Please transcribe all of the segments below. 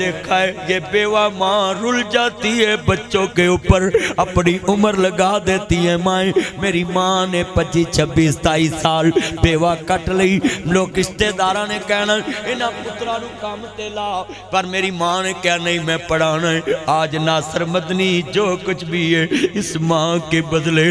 دیکھا ہے یہ بیوہ ماں رل جاتی ہے، بچوں کے اوپر اپنی عمر لگا دیتی ہے مائیں۔ میری ماں نے پچی چھبیس تائی سال بیوہ کٹ لئی لوگ کشتے دارہ نے کہنا انہا پترہ نو کام تیلا پر میری ماں نے کہا، نہیں میں پڑھانا ہے۔ آج ناصر مدنی جو کچھ بھی ہے، اس ماں کے بدلے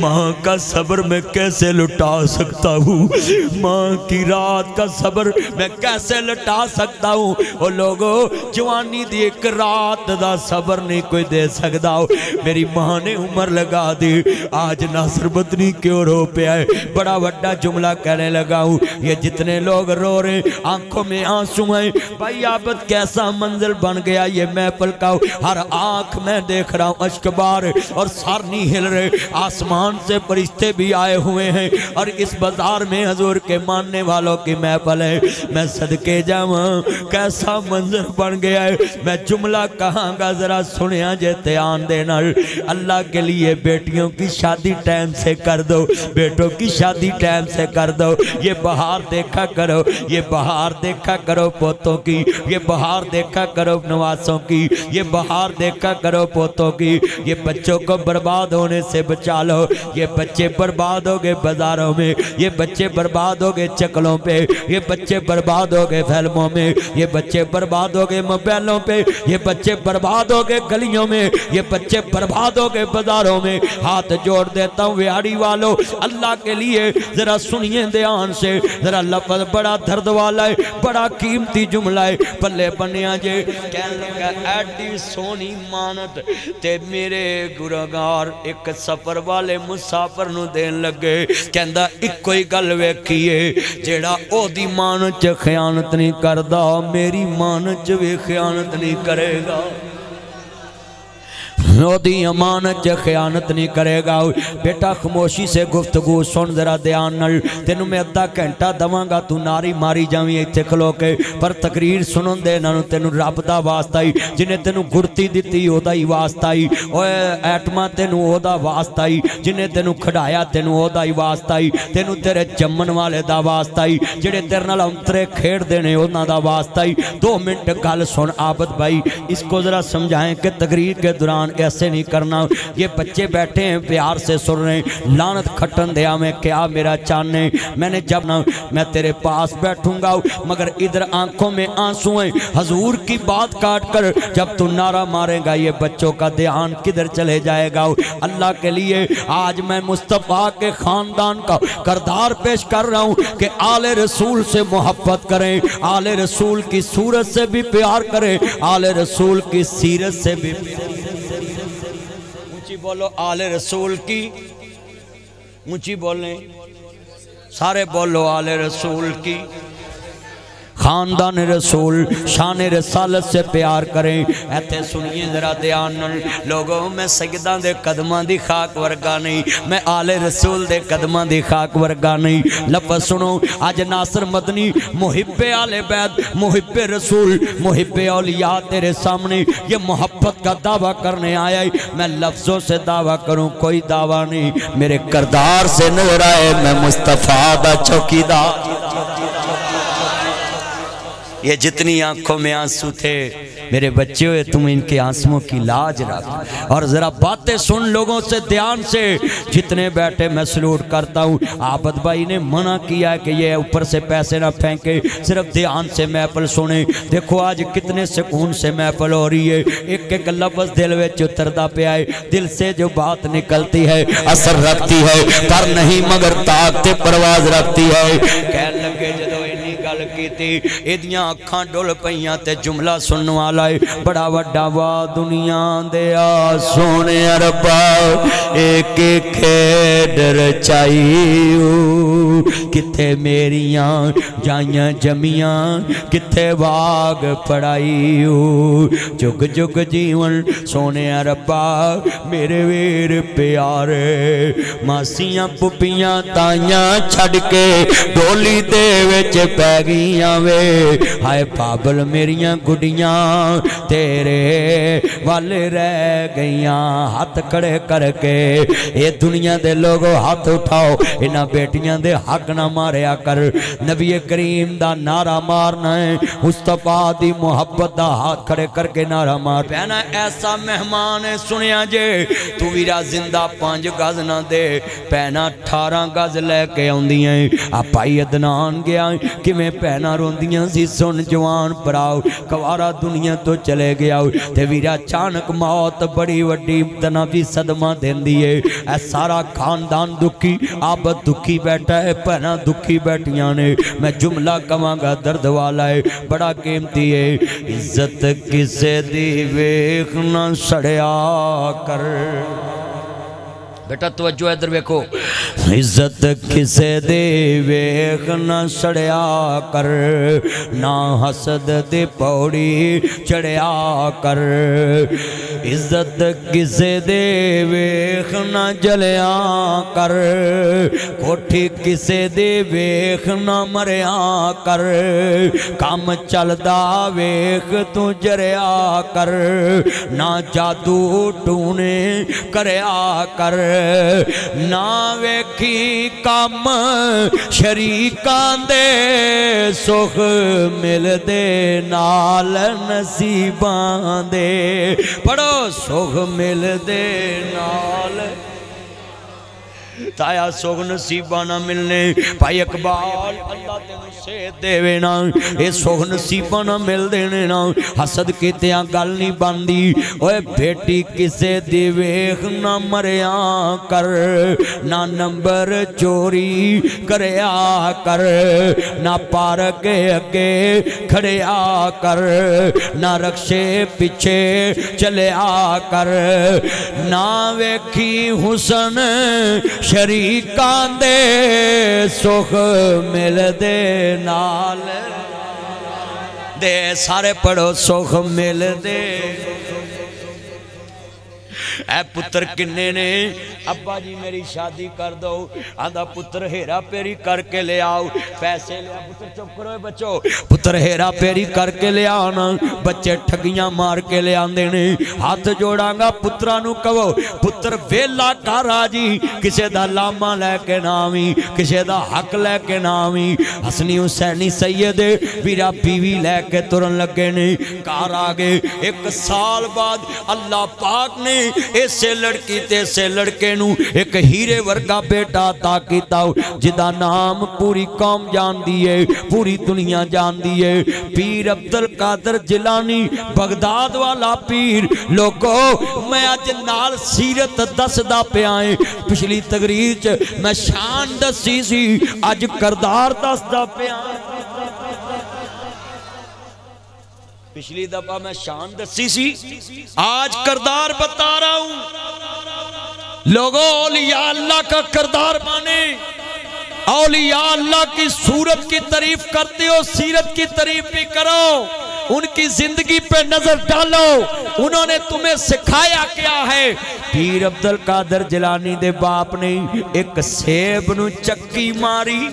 ماں کا صبر میں کیسے لٹا سکتا ہوں؟ ماں کی رات کا صبر میں کیسے لٹا سکتا ہوں؟ وہ لوگوں جوانی دی ایک رات دا صبر نہیں کوئی دے سکتا ہو میری ماں نے عمر لگا دی۔ آج ناصر بدنی کیوں رو پہ آئے بڑا وڈا جملہ کہنے لگا ہوں۔ یہ جتنے لوگ رو رہے ہیں، آنکھوں میں آنسو ہیں۔ بھائی آبت کیسا منزل بن گیا یہ میں پلکا ہر آنکھ میں دیکھ رہا ہوں اشکبار اور سارنی ہل رہے۔ آسمان سے پرشتے بھی آئے ہوئے ہیں۔ اور اس بازار میں حضور کے ماننے والوں کی محفل ہے۔ میں صدقے جاؤں کیسا منظر بن گیا ہے۔ میں جملہ کہاں گا؟ ذرا سنیا جے تیان دینا اللہ کے لیے بیٹیوں کی شادی ٹائم سے کر دو۔ بیٹوں کی شادی ٹائم سے کر دو۔ یہ بہار دیکھا کرو۔ یہ بہار دیکھا کرو پوتوں کی۔ یہ بہار دیکھا کرو نواسوں کی۔ یہ بہار دیکھا کرو پوتوں کی۔ یہ بچوں کو برباد ہونے سے بچا لو۔ یہ بچے برباد ہو گئے بازاروں میں۔ یہ بچے برباد ہو گئے چکلوں پہ۔ یہ بچے برباد ہو گئے فلموں میں۔ یہ بچے برباد ہو گئے موبائلوں پہ۔ یہ بچے برباد ہو گئے گلیوں میں۔ یہ بچے برباد ہو گئے بازاروں میں۔ ہاتھ جوڑ دیتا ہوں ویاڑی والو۔ اللہ کے لیے ذرا سنیے دھیان سے۔ ذرا لفظ بڑا درد والا ہے، بڑا قیمتی جملہ ہے۔ پلے بنیا جے۔ کہنے لگا، ایڈی سونی مانت۔ تے میرے گرگار ایک سفر والے مسافر نو دین لگے۔ کہندہ ایک کوئی گل ویکھیے، جیڑا او دی مانچ خیانت نہیں کردہ میری مانچ بھی خیانت نہیں کرے گا۔ دی امانت خیانت نہیں کرے گا بیٹا خموشی سے گفتگو سن، ذرا دیان نل تینو میں ادھا گھنٹہ دواں گا، تو ناری ماری جاویں ایتھے کھلو کے۔ پر تقریر سنن دے نانو تینو رب دا واسطہ ہی۔ جنہیں تینو گڑتی دیتی او دا ہی واسطہ ہی۔ اوے ایٹما تینو او دا واسطہ ہی۔ جنہیں تینو کھڑایا تینو او دا ہی واسطہ ہی۔ تینو تیرے جمن والے دا واسطہ ہی۔ جڑے تیرے نال انترے کھیڑ دینے اونا دا واسطہ ہی۔ دو منٹ گل سن، عابد بھائی، اس کو ذرا سمجھائیں کہ تقریر کے دوران ایسے نہیں کرنا۔ یہ بچے بیٹھے ہیں، پیار سے سن رہے ہیں۔ لانت کھٹن دیا میں کیا میرا چانے میں نے جب نہ میں تیرے پاس بیٹھوں گا، مگر ادھر آنکھوں میں آنسو ہیں۔ حضور کی بات کاٹ کر جب تو نعرہ مارے گا، یہ بچوں کا دھیان کدھر چلے جائے گا؟ اللہ کے لیے آج میں مصطفیٰ کے خاندان کا کردار پیش کر رہا ہوں کہ آل رسول سے محبت کریں، آل رسول کی صورت سے بھی پیار کریں، آل رسول کی سیرت سے بھی پیار اونچی بولو آل رسول کی؟ اونچی بولیں سارے بولو آل رسول کی۔ خاندان رسول شان رسالت سے پیار کریں۔ ایتے سنیے ذرا دیان لوگوں میں سیدان دے قدمان دی خاک ورگا نہیں۔ میں آل رسول دے قدمان دی خاک ورگا نہیں۔ لفظ سنو، آج ناصر مدنی محب آل بیت، محب رسول، محب اولیاء تیرے سامنے یہ محبت کا دعویٰ کرنے آیا ہے۔ میں لفظوں سے دعویٰ کروں، کوئی دعویٰ نہیں۔ میرے کردار سے نظر آئے، میں مصطفیٰ دا چوکی دا یہ جتنی آنکھوں میں آنسو تھے میرے بچے ہوئے تم ان کے آنسوں کی لاج رکھ۔ اور ذرا باتیں سن لوگوں سے، دھیان سے۔ جتنے بیٹھے میں سلوٹ کرتا ہوں۔ عابد بھائی نے منع کیا ہے کہ یہ اوپر سے پیسے نہ پھینکے، صرف دھیان سے محفل سنیں۔ دیکھو آج کتنے سکون سے محفل ہو رہی ہے۔ ایک ایک لفظ دل وچ اتردا پہ آئے دل سے جو بات نکلتی ہے، اثر رکھتی ہے۔ پر نہیں مگر طاقت پرواز رکھتی ہے۔ کہنے لگے جدو انہی گل کی تھی ایدیاں اکھاں ڈول پہیاں تے جملہ سننے والا ہے بڑا وڈا وا دنیا دیا سونے عربا ایک کھیڈر چاہیو کتے میریاں جائیاں جمیاں کتے باغ پڑھائیو جگ جگ جیون سونے عربا میرے ویر پیارے ماسیاں پپیاں تائیاں چھڑ کے ڈولی دے وچ پہ گیاں وے ہائے پابل میریاں گڑیاں تیرے والے رہ گئیاں، ہاتھ کڑے کر کے۔ اے دنیا دے لوگو، ہاتھ اٹھاؤ۔ انہاں بیٹیاں دے حق نہ ماریا کر۔ نبی کریم دا نعرہ مارنا ہے۔ مصطفیٰ دی محبت دا ہاتھ کھڑے کر کے نعرہ مار۔ پہنا ایسا مہمان سنیا جے۔ تو ویرا زندہ پانچ گز نہ دے۔ پہنا اٹھارہ گز لے کے آندیاں آپ آئی ادنان گیا کہ میں پہنا روندیاں سی؟ سن جوان پراؤ کوارا دنیا تو چلے گیا۔ تے ویرا چانک موت بڑی وڈی ابتنا بھی صدمہ دین دیئے اے سارا خاندان دکھی، آپ دکھی بیٹھا ہے، پہنا دکھی بیٹھیاں نے۔ میں جملہ کماں گا درد والا ہے، بڑا قیمتی ہے۔ عزت کسے دی ویخنا سڑیا کر۔ بیٹا توجہ ادھر ویکھو۔ عزت کسے دے ویخ نہ سڑیا کر، نہ حسد دے پوڑی چڑیا کر۔ عزت کسے دے ویخ نہ جلیا کر، کوٹھی کسے دے ویخ نہ مریا کر۔ کام چل ویخ تو جریا کر، نہ جادو ٹونے کریا کر۔ نہ ویکھی کام شریکان دے سخ مل دے نال نصیبان دے پڑھو سخ مل دے نال تایا سوگ نصیبہ نہ ملنے بھائی اقبال اللہ تینوں سے دے نا اے سوگ نصیبہ نہ مل دینے نا حسد کی تیاں گل نہیں باندی اوے بیٹی کسے دی ویخ نہ مریاں کر نہ نمبر چوری کریا کر نہ پارکے اگے کھڑیا کر نہ رکشے پیچھے چلیا کر نہ ویکھی حسن شریکان دے سخ مل دے نال دے سارے پڑھو سخ مل دے اے پتر کنے نے؟ ابا جی میری شادی کر دو۔ آدھا پتر ہیرا پیری کر کے لے آؤ۔ پیسے لے آؤ۔ پتر چپ کرو بچو۔ پتر ہیرا پیری کر کے لے آنا۔ بچے ٹھگیاں مار کے لے آن دینے ہاتھ جوڑاں گا پترانو کہو۔ پتر ویلا کارا جی۔ کسے دا لاما لے کے نامی کسے دا حق لے کے نامی حسنی حسینی سیدے بیرا بیوی لے کے ترن لگے نے۔ کار آگے ایک سال بعد اللہ پاک نے ایسے لڑکی تیسے لڑکے نو ایک ہیرے ورگا بیٹا تاکی تاؤ جدا نام پوری قوم جان دیئے پوری دنیا جان دیئے پیر عبدالقادر جلانی بغداد والا پیر۔ لوگو، میں آج نال سیرت دس دا پہ آئیں پچھلی تقریر چ میں شان دسی سی آج کردار دس دا پہ آئیں پچھلی دفعہ میں شان دسی سی، آج کردار بتا رہا ہوں لوگوں اولیاء اللہ کا کردار مانے۔ اولیاء اللہ کی صورت کی تعریف کرتے ہو، سیرت کی تعریف بھی کرو۔ ان کی زندگی پہ نظر ڈالو۔ انہوں نے تمہیں سکھایا کیا ہے۔ پیر عبدالقادر جلانی دے باپ نے ایک سیب نو چکی ماری۔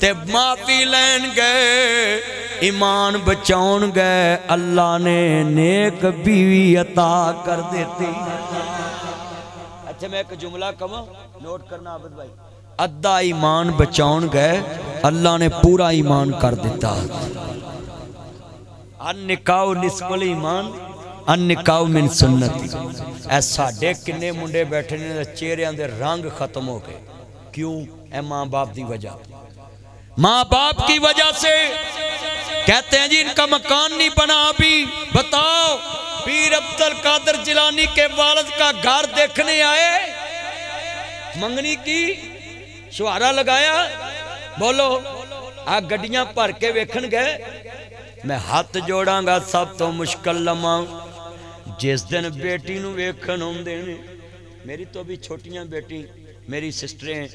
تے معافی لین گئے ایمان بچاؤن گئے اللہ نے نیک بیوی عطا کر دیتی۔ اچھا میں ایک جملہ کما نوٹ کرنا عبد بھائی۔ ادھا ایمان بچاؤن گئے اللہ نے پورا ایمان کر دیتا۔ ان نکاؤ نسب ایمان ان نکاؤ من سنت۔ اے ساڑھے کنے منڈے بیٹھے نے چہرے اندر رنگ ختم ہو گئے۔ کیوں؟ اے ماں باپ دی وجہ۔ ماں باپ کی وجہ سے کہتے ہیں جی ان کا مکان نہیں بنا ابھی بتاؤ پیر عبدالقادر جلانی کے والد کا گھر دیکھنے آئے منگنی کی شوارہ لگایا بولو آ گڑیاں پر کے ویکھن گئے میں ہاتھ جوڑاں گا سب تو مشکل لمحہ جس دن بیٹی نو ویکھن ہوں دینے میری تو بھی چھوٹیاں بیٹی میری سسٹریں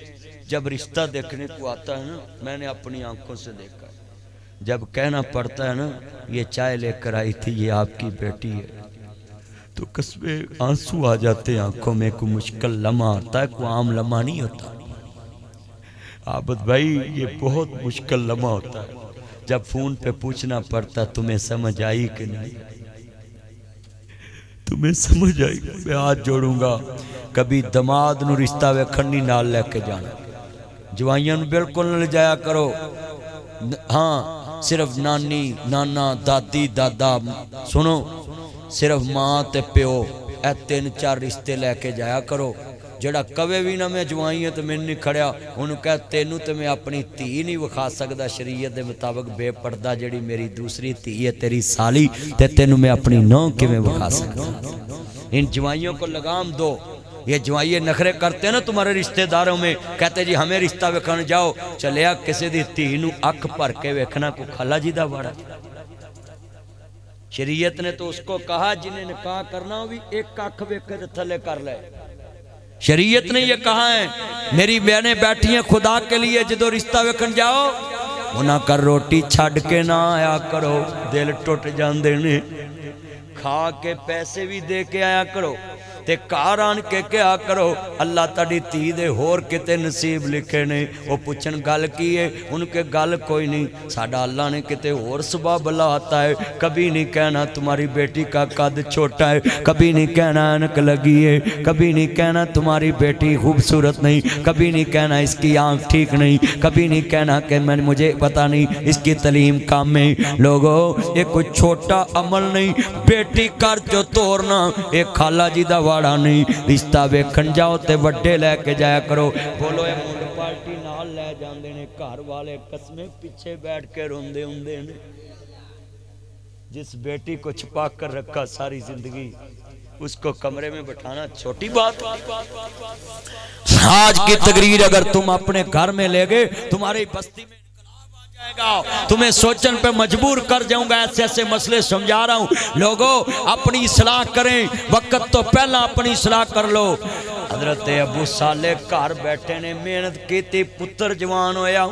جب رشتہ دیکھنے کو آتا ہے نا، میں نے اپنی آنکھوں سے دیکھا۔ جب کہنا پڑتا ہے نا، یہ چائے لے کر آئی تھی، یہ آپ کی بیٹی ہے۔ تو قصبے آنسو آ جاتے ہیں آنکھوں میں، کوئی مشکل لمحہ آتا ہے، کوئی عام لمحہ نہیں ہوتا۔ عابد بھائی، یہ بہت مشکل لمحہ ہوتا ہے۔ جب فون پہ پوچھنا پڑتا، تمہیں سمجھ آئی کہ نہیں؟ تمہیں سمجھ آئی میں ہاتھ جوڑوں گا۔ کبھی دماد نو رشتہ ویکھن نہیں نال لے کے جانا۔ جوائیاں نو بالکل نہ لے جایا کرو ہاں صرف نانی نانا دادی دادا سنو صرف ماں تے پیو اے تین چار رشتے لے کے جایا کرو جڑا کبے بھی نہ میں جوائی ہے تو میں نہیں کھڑیا انہوں کہا تینوں تو میں اپنی تھی نہیں وکھا سکتا شریعت دے مطابق بے پردہ جڑی میری دوسری تھی ہے تیری سالی تے تینوں میں اپنی نو کی میں وکھا سکتا ان جوائیوں کو لگام دو یہ جوائیے نخرے کرتے ہیں نا تمہارے رشتہ داروں میں، کہتے جی ہمیں رشتہ وکھن جاؤ۔ چلیا کسی دی تینوں اکھ پر کے وکھنا کو کھلا جی دا بڑا شریعت نے تو اس کو کہا، جنہیں نکاح کرنا ہو بھی ایک اکھ وکھے تھلے کر لے۔ شریعت نے یہ کہا ہے، میری بہنیں بیٹھی ہیں خدا کے لیے، جدو رشتہ وکھن جاؤ، انہاں کر روٹی چھڑ کے نہ آیا کرو، دل ٹوٹ جان دینے کھا کے پیسے بھی دے کے آیا کرو۔ تے کار آن کے کیا کرو؟ اللہ تڑی تی دے ہور کتے نصیب لکھے نے۔ وہ پوچھن گل کیے ان کے گل کوئی نہیں۔ ساڑھا اللہ نے کتے ہور صبح بلا آتا ہے۔ کبھی نہیں کہنا تمہاری بیٹی کا قد چھوٹا ہے۔ کبھی نہیں کہنا انک لگی ہے۔ کبھی نہیں کہنا تمہاری بیٹی خوبصورت نہیں۔ کبھی نہیں کہنا اس کی آنکھ ٹھیک نہیں۔ کبھی نہیں کہنا کہ میں مجھے پتا نہیں اس کی تعلیم کام میں لوگو، یہ کوئی چھوٹا عمل نہیں۔ بیٹی کر جو توڑنا ایک خالہ جی دا واڑا نہیں رشتہ ویکھن جاؤ تے وڈے لے کے جایا کرو بولو اے منڈ پارٹی نال لے جاندے نے گھر والے قسمیں پیچھے بیٹھ کے روندے ہوندے نے جس بیٹی کو چھپا کر رکھا ساری زندگی اس کو کمرے میں بٹھانا چھوٹی بات آج کی تقریر اگر تم اپنے گھر میں لے گئے تمہاری بستی میں تمہیں سوچن پہ مجبور کر جاؤں گا، ایسے ایسے مسئلے سمجھا رہا ہوں۔ لوگوں اپنی اصلاح کریں۔ وقت تو پہلا اپنی اصلاح کر لو۔ حضرت ابو صالح گھر بیٹھے نے محنت کیتی، پتر جوان ہویا۔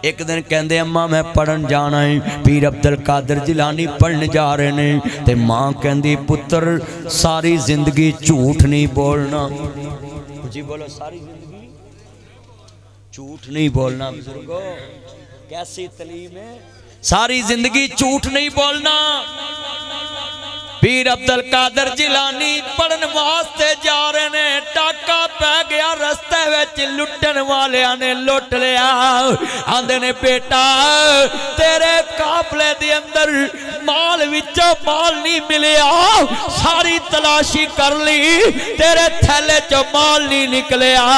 ایک دن کہندے، اماں میں پڑھن جانا ہے۔ پیر عبدالقادر جلانی پڑھنے جا رہے نے۔ تے ماں کہندی، پتر، ساری زندگی جھوٹ نہیں بولنا۔ جی بولو، ساری زندگی جھوٹ نہیں بولنا، بزرگو۔ کیسی تعلیم ہے؟ ساری زندگی جھوٹ نہیں بولنا۔ پیر عبدالقادر جلانی پڑھن واسطے جا رہے نے ٹاکا پہ گیا رستے وچ لٹن والیاں نے لٹ لیا آندے نے بیٹا تیرے قافلے دے اندر مال وچوں مال نہیں ملیا ساری تلاشی کر لی تیرے تھیلے چو مال نہیں نکلیا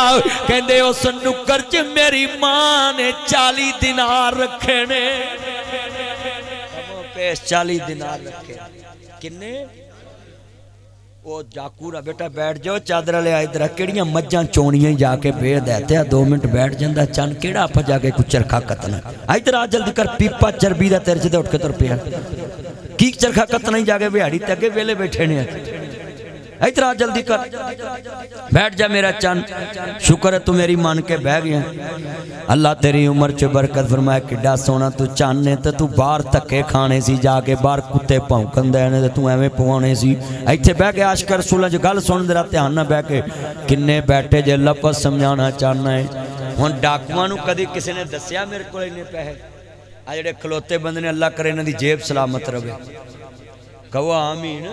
کہندے اس نکر چ میری ماں نے چالی دینار رکھے نے پیش چالی دینار رکھے کنے او جاکورا بیٹا بیٹھ جاؤ چادر لے آئے درہ کیڑیاں مجھاں چونیاں جا کے بیر دیتے ہیں دو منٹ بیٹھ جاندہ چند کیڑا آپ جا کے کچھ چرخا قتنا آئی تر آج جلدی کر پیپا چربی دا تیرے چیدے اٹھ کے تر پیا کی چرخا قتنا ہی جا کے بیاری تکے ویلے بیٹھے نے اترا جلدی کر۔ بیٹھ جا میرا چند۔ شکر ہے تو میری مان کے بہ گیا۔ اللہ تیری عمر چ برکت فرمائے کڈا سونا تو چانے تے تو باہر تکے کھانے سی، جا کے باہر کتے پونکن دے نے تو ایویں پوانے سی۔ ایتھے بہ کے عاشق رسول جو گل سن ذرا دھیان نہ بہ کے کنے بیٹھے جے لفظ سمجھانا چاہنا ہے۔ ہن ڈاکواں نو کدی کسی نے دسیا میرے کول اینے پیسے؟ آ جڑے کھلوتے بندے نے اللہ کرے انہاں دی جیب سلامت رہے۔ کہو آمین۔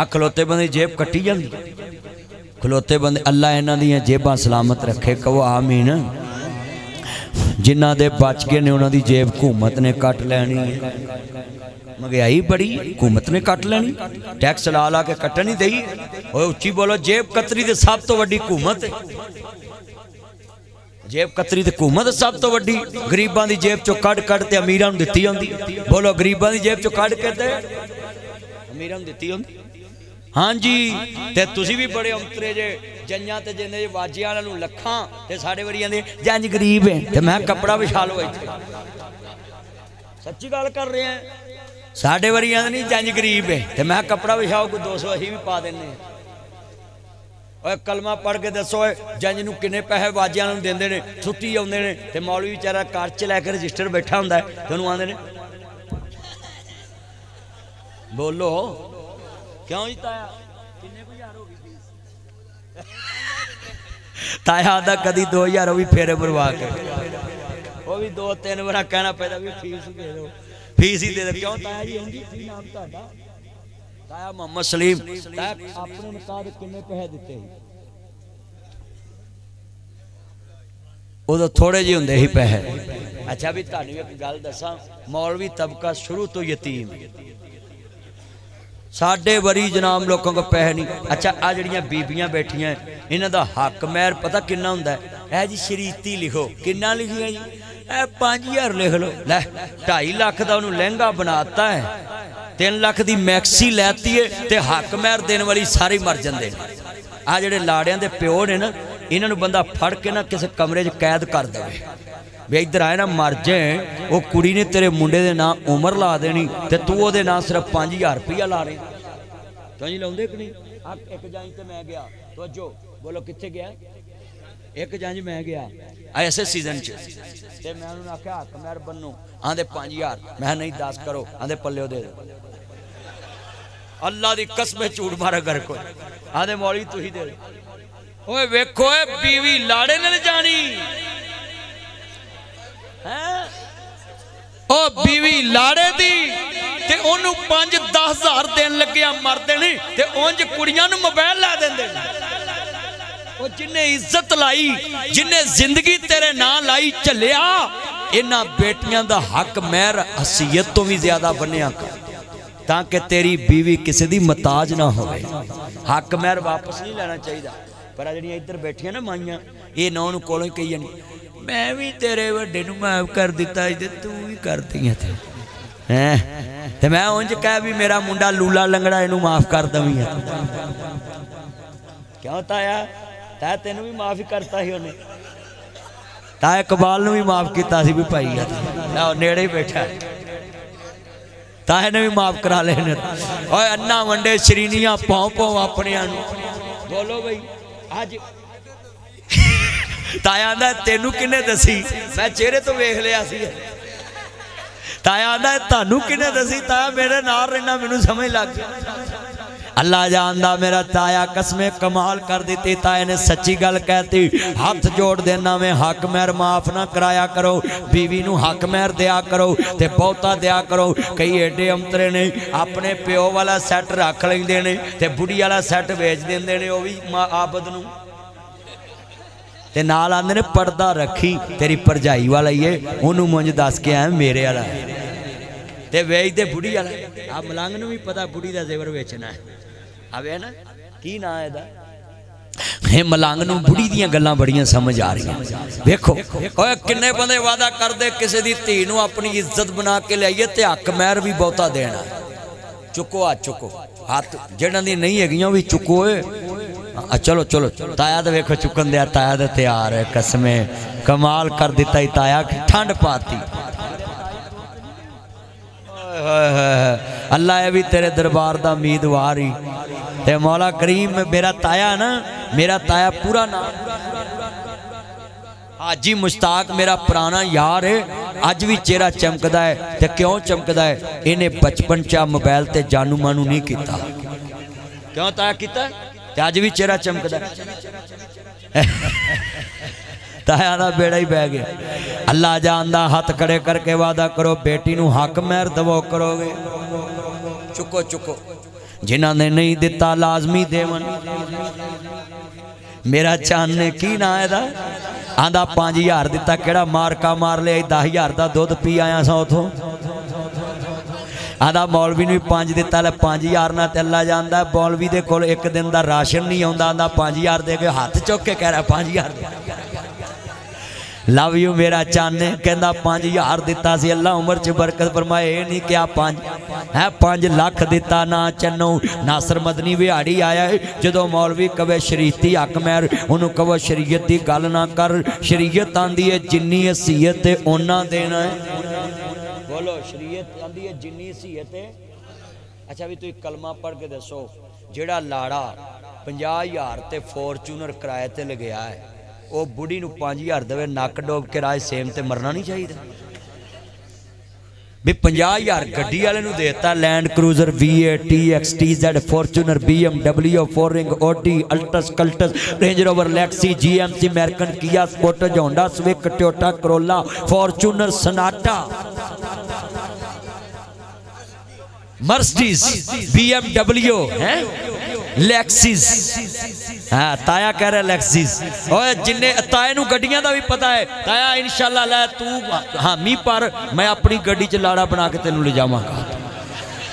آ کھلوتے بندے جیب کٹی جاندی کھلوتے بندے اللہ انہاں دی جیباں سلامت رکھے، کہو آمین۔ جنہ دے بچ گئے نے، انہاں دی جیب حکومت نے کٹ لینی ہے۔ مہنگائی بڑی، حکومت نے کٹ لینی۔ ٹیکس لا لا کے کٹن ہی دئی۔ اوے اچھی بولو، جیب کتری دے سب تو وڈی حکومت ہے۔ جیب کتری تے حکومت سب تو وڈی۔ غریباں دی جیب چوں کڈ کڈ تے امیراں نوں دتی ہوندی بولو، غریباں دی جیب چوں کڈ کے تے امیراں نوں دتی ہوندی ہاں جی تے تسی بھی بڑے امترے جے جنیاں تے جنے جے واجی والا نوں لکھاں تے ساڈے وریاں دے جنج غریب ہیں تے میں کپڑا وچھا لو ایتھے سچی گل کر رہے ہیں ساڈے وریاں دے نہیں جنج غریب ہے تے میں کپڑا وچھاؤ کو 200 اسی بھی پا دینے اوے کلمہ پڑھ کے دسو اے جنج نوں کنے پیسے واجیاں نوں دیندے نے چھٹی آوندے نے تے مولوی بیچارہ کار چ لے کے رجسٹر بیٹھا ہوندا ہے تے اونوں آندے نے بولو کیوں جی تایا کنے کو یار ہو گئی تایا آدھا کدی دو یار وہ بھی پھیرے بروا کے وہ بھی دو تین برا کہنا پیدا بھی فیس دے دو فیس ہی دے دو کیوں تایا جی ہوں گی نام تایا تایا محمد سلیم تایا اپنے نکاح کنے پہے دیتے ہی ਉਦੋਂ ਥੋੜੇ ਜਿਹੇ ਹੁੰਦੇ ਸੀ ਪੈਸੇ ਅੱਛਾ ਵੀ ਤੁਹਾਨੂੰ ਇੱਕ ਗੱਲ ਦੱਸਾਂ ਮੌਲਵੀ ਤਬਕਾ ਸ਼ੁਰੂ ਤੋਂ ਯਤੀਮ ਹੈ ਸਾਡੇ ਵਰੀ ਜਨਾਮ ਲੋਕਾਂ ਕੋ ਪੈਸੇ ਨਹੀਂ। ਅੱਛਾ ਆ ਜਿਹੜੀਆਂ ਬੀਬੀਆਂ ਬੈਠੀਆਂ, ਇਹਨਾਂ ਦਾ ਹੱਕ ਮਹਿਰ ਪਤਾ ਕਿੰਨਾ ਹੁੰਦਾ? ਹੈ ਇਹ ਜੀ ਸ਼ਰੀਤੀ ਲਿਖੋ। ਕਿੰਨਾ ਲਿਖੀਆਂ ਜੀ? ਇਹ 5000 ਲਿਖ ਲਓ। ਲੈ 2.5 ਲੱਖ ਦਾ ਉਹਨੂੰ ਲਹਿੰਗਾ ਬਣਾਤਾ ਹੈ। 3 ਲੱਖ ਦੀ ਮੈਕਸੀ ਲੈਤੀ ਏ ਤੇ ਹੱਕ ਮਹਿਰ ਦੇਣ ਵਾਲੀ ਸਾਰੇ ਮਰ ਜਾਂਦੇ ਨੇ। ਆ ਜਿਹੜੇ ਲਾੜਿਆਂ ਦੇ ਪਿਓ ਨੇ ਨਾ, ਇਹਨਾਂ ਨੂੰ ਬੰਦਾ ਫੜ ਕੇ ਨਾ ਕਿਸੇ ਕਮਰੇ 'ਚ ਕੈਦ ਕਰ ਦੇਵੇ। ਵੀ ਇੱਧਰ ਆਏ ਨਾ, ਮਰ ਜਾਏ। ਉਹ ਕੁੜੀ ਨੇ ਤੇਰੇ ਮੁੰਡੇ ਦੇ ਨਾਂ ਉਮਰ ਲਾ ਦੇਣੀ ਤੇ ਤੂੰ ਉਹਦੇ ਨਾਂ ਸਿਰਫ 5000 ਰੁਪਇਆ ਲਾ ਰਹੇ। ਤਾਂ ਜੀ ਲਾਉਂਦੇ ਕਿ ਨਹੀਂ? ਆ ਇੱਕ ਜਾਂਜ ਤੇ ਮੈਂ ਗਿਆ। ਤੋਜੋ ਬੋਲੋ ਕਿੱਥੇ ਗਿਆ? ਇੱਕ ਜਾਂਜ ਮੈਂ ਗਿਆ। ਐਸੇ ਸੀਜ਼ਨ 'ਚ। ਤੇ ਮੈਂ ਉਹਨੂੰ ਆਖਿਆ ਹੱਕ ਮੈਰ ਬੰਨੋ ਆਂਦੇ 5000 ਮੈਂ ਕਿਹਾ, ਨਹੀਂ 10 ਕਰੋ। ਆਂਦੇ ਪੱਲਿਓ ਦੇ ਦਿਓ। ਅੱਲਾ ਦੀ ਕਸਮ ਝੂਠ ਮਾਰਾ ਕਰ ਕੋਈ। ਆਂਦੇ ਮੌਲੀ, ਤੁਸੀਂ ਦੇ ਓਏ ਵੇਖੋ ਏ ਬੀਵੀ ਲਾੜੇ ਨਾਲ ਜਾਣੀ। ਉਹ ਬੀਵੀ ਲਾੜੇ ਦੀ ਤੇ ਉਹਨੂੰ 5 10000 ਦੇਣ ਲੱਗਿਆ ਮਰਦੇ ਨੇ ਤੇ ਉਂਝ ਕੁੜੀਆਂ ਨੂੰ ਮੋਬਾਈਲ ਲਾ ਦਿੰਦੇ ਨੇ। ਉਹ ਜਿੰਨੇ ਇੱਜ਼ਤ ਲਾਈ, ਜਿੰਨੇ ਜ਼ਿੰਦਗੀ ਤੇਰੇ ਨਾਂ ਲਾਈ ਝੱਲਿਆ, ਇਹਨਾਂ ਬੇਟੀਆਂ ਦਾ ਹੱਕ ਮਹਿਰ ਹਸੀਅਤ ਤੋਂ ਵੀ ਜ਼ਿਆਦਾ ਬੰਨਿਆ ਕਰ। ਤਾਂ ਕਿ ਤੇਰੀ ਬੀਵੀ ਕਿਸੇ ਦੀ ਮਤਾਜ ਨਾ ਹੋਵੇ। ਹੱਕ ਮਹਿਰ ਵਾਪਸ ਨਹੀਂ ਲੈਣਾ ਚਾਹੀਦਾ। ਪਰ ਜਿਹੜੀਆਂ ਇੱਧਰ ਬੈਠੀਆਂ ਨਾ ਮਾਈਆਂ, ਇਹ ਨਾ ਉਹਨੂੰ ਕੋਲੋਂ ਹੀ ਕਹੀ ਜਾਣੀ ਮੈਂ ਵੀ ਤੇਰੇ ਵੱਡੇ ਨੂੰ ਮਾਫ ਕਰ ਦਿੱਤਾ ਸੀ ਤੂੰ ਵੀ ਕਰਦੀ ਹੈ ਤੇ। ਹੈ? ਤੇ ਮੈਂ ਉਂਝ ਕਹਿ ਵੀ ਮੇਰਾ ਮੁੰਡਾ ਲੂਲਾ ਲੰਗੜਾ ਇਹਨੂੰ ਮਾਫ ਕਰ ਦਵੀਂ ਕਿਉਂ ਤਾਇਆ? ਤਾਇਆ ਤੈਨੂੰ ਵੀ ਮਾਫ ਕਰਤਾ ਸੀ ਉਹਨੇ। ਤਾਇਆ ਇਕਬਾਲ ਨੂੰ ਵੀ ਮਾਫ ਕੀਤਾ ਸੀ ਵੀ ਭਾਈ ਆ। ਲੈ ਨੇੜੇ ਹੀ ਬੈਠਾ। ਤਾਂ ਨੇ ਵੀ ਮਾਫ ਕਰਾ ਲਏ ਓਏ ਅੰਨਾ ਵੰਡੇ ਸ਼ਰੀਨੀਆਂ ਪਾਉ ਪਾਉ ਆਪਣਿਆਂ ਨੂੰ। ਬੋਲੋ ਬਈ, ਅੱਜ ਤਾਇਆ ਆਂਦਾ, ਤੈਨੂੰ ਕਿੰਨੇ ਦੱਸੀ? ਮੈਂ ਚਿਹਰੇ ਤੋਂ ਵੇਖ ਲਿਆ ਸੀ। ਤਾਇਆ ਆਂਦਾ, ਤੁਹਾਨੂੰ ਕਿੰਨੇ ਦੱਸੀ? ਤਾਇਆ ਮੇਰੇ ਨਾਲ ਰਹਿਣਾ ਮੈਨੂੰ ਸਮਝ ਲੱਗ ਗਿਆ। ਅੱਲਾ ਜਾਣਦਾ ਮੇਰਾ ਤਾਇਆ ਕਸਮੇ ਕਮਾਲ ਕਰ ਦਿੱਤੀ। ਤਾਇਆ ਨੇ ਸੱਚੀ ਗੱਲ ਕਹਿਤੀ, ਹੱਥ ਜੋੜ ਦੇਣਾ ਮੈਂ ਹੱਕ ਮਹਿਰ ਮਾਫ ਨਾ ਕਰਾਇਆ ਕਰੋ। ਬੀਵੀ ਨੂੰ ਹੱਕ ਮਹਿਰ ਦਿਆ ਕਰੋ ਤੇ ਬਹੁਤਾ ਦਿਆ ਕਰੋ। ਕਈ ਏਡੇ ਅੰਤਰੇ ਨੇ, ਆਪਣੇ ਪਿਓ ਵਾਲਾ ਸੈੱਟ ਰੱਖ ਲੈਂਦੇ ਨੇ ਤੇ ਬੁੜੀ ਵਾਲਾ ਸੈੱਟ ਵੇਚ ਦਿੰਦੇ ਨੇ, ਉਹ ਵੀ ਮਾਂ ਆਬਦ ਨੂੰ। تے نال آندے نے پردہ رکھی، تیری پرجائی والا یہ انہوں مجھ دس کے آئے میرے والا۔ تے ویج دے بڑی والا۔ آپ ملانگ نو بھی پتا بڑی دا زیور ویچنا ہے۔ اب ہے نا، کی نا ہے دا؟ ہے ملانگ بڑی دیاں گلاں بڑیاں سمجھ آ رہی ہیں۔ دیکھو اوے کنے بندے وعدہ کر دے، کسے دی تھی اپنی عزت بنا کے لائیے تے حق مہر بھی بہتا دینا چکو آ چکو۔ ہاتھ جڑاں دی نہیں ہے گیاں بھی چکو ہے۔ چلو چلو تایا دے ویکھو، چکن دیا تایا دے تیار ہے، قسمیں۔ کمال کر دیتا ہی تایا ٹھنڈ پاتی۔ اللہ ہے بھی تیرے دربار دا امیدواری تے مولا کریم، میرا تایا نا، میرا تایا پورا نام۔ حاجی مشتاق میرا پرانا یار ہے اج بھی چہرہ چمکدا ہے۔ تے کیوں چمکدا ہے؟ انہیں بچپن چا موبائل تے جانو مانو نہیں کیتا۔ کیوں تایا کیتا ہے؟ تے اج وی چہرہ چمکدا تایا دا بیڑا ہی بہ اللہ جاندہ ہاتھ کڑے کر کے وعدہ کرو، بیٹی نو حق مہر دو کرو گے چکو چکو۔ جنہ نے نہیں دیتا لازمی دیون۔ میرا چاند نے کی نہ ہے دا؟ آندہ پانچ ہزار دیتا کیڑا مارکا مار لے دہ ہزار دا دودھ پی آیا سا اتھوں۔ آدھا مولوی نے پانچ دیتا لے پانچ ہزار نہ تلا اللہ ہے، مولوی دے کول ایک دن دا راشن نہیں ہوندا، آدھا پانچ ہزار دے کے ہاتھ چوک کے کہہ رہا ہے، پانچ ہزار دے۔ لو یو میرا چانے کہندا پانچ ہزار دیتا سی، اللہ عمر چ برکت فرمائے، اے نہیں کیا پانچ ہے پانچ لاکھ دیتا نا چنو، ناصر مدنی وہاڑی آیا ہے جدوں مولوی کوے شریعتی حق مہر اونوں کوے شریعت دی گل نہ کر شریعت آندی ہے جنی حیثیت تے اونا دینا ہے۔ ਬੋਲੋ, ਸ਼ਰੀਅਤ ਆਂਦੀ ਹੈ ਜਿੰਨੀ ਹਸੀਅਤ ਹੈ। ਅੱਛਾ ਵੀ ਤੁਸੀਂ ਕਲਮਾ ਪੜ੍ਹ ਕੇ ਦੱਸੋ, ਜਿਹੜਾ ਲਾੜਾ 50000 ਤੇ ਫੋਰਚੂਨਰ ਕਿਰਾਏ ਤੇ ਲਗਿਆ ਹੈ, ਉਹ ਬੁੜੀ ਨੂੰ 5000 ਦੇਵੇ, ਨੱਕ ਡੋਬ ਕੇ ਰਾਜ ਸੇਮ ਤੇ ਮਰਨਾ ਨਹੀਂ ਚਾਹੀਦਾ। ਵੀ 50000 ਗੱਡੀ ਵਾਲੇ ਨੂੰ ਦੇਤਾ Land Cruiser V8 TX TZ Fortuner BMW ਫੋਰਿੰਗ Audi Altis Cultus Range Rover ਲੈਕਸੀ GMC American Kia Sportage Honda Civic Toyota Corolla Fortuner Sonata Mercedes BMW ਹੈ لیکسس ہاں تایا کہہ رہا ہے لیکسس اوے جننے تائے نو گڈیاں دا بھی پتا ہے تایا انشاءاللہ لے تو حامی پر میں اپنی گڈی چ لاڑا بنا کے تینوں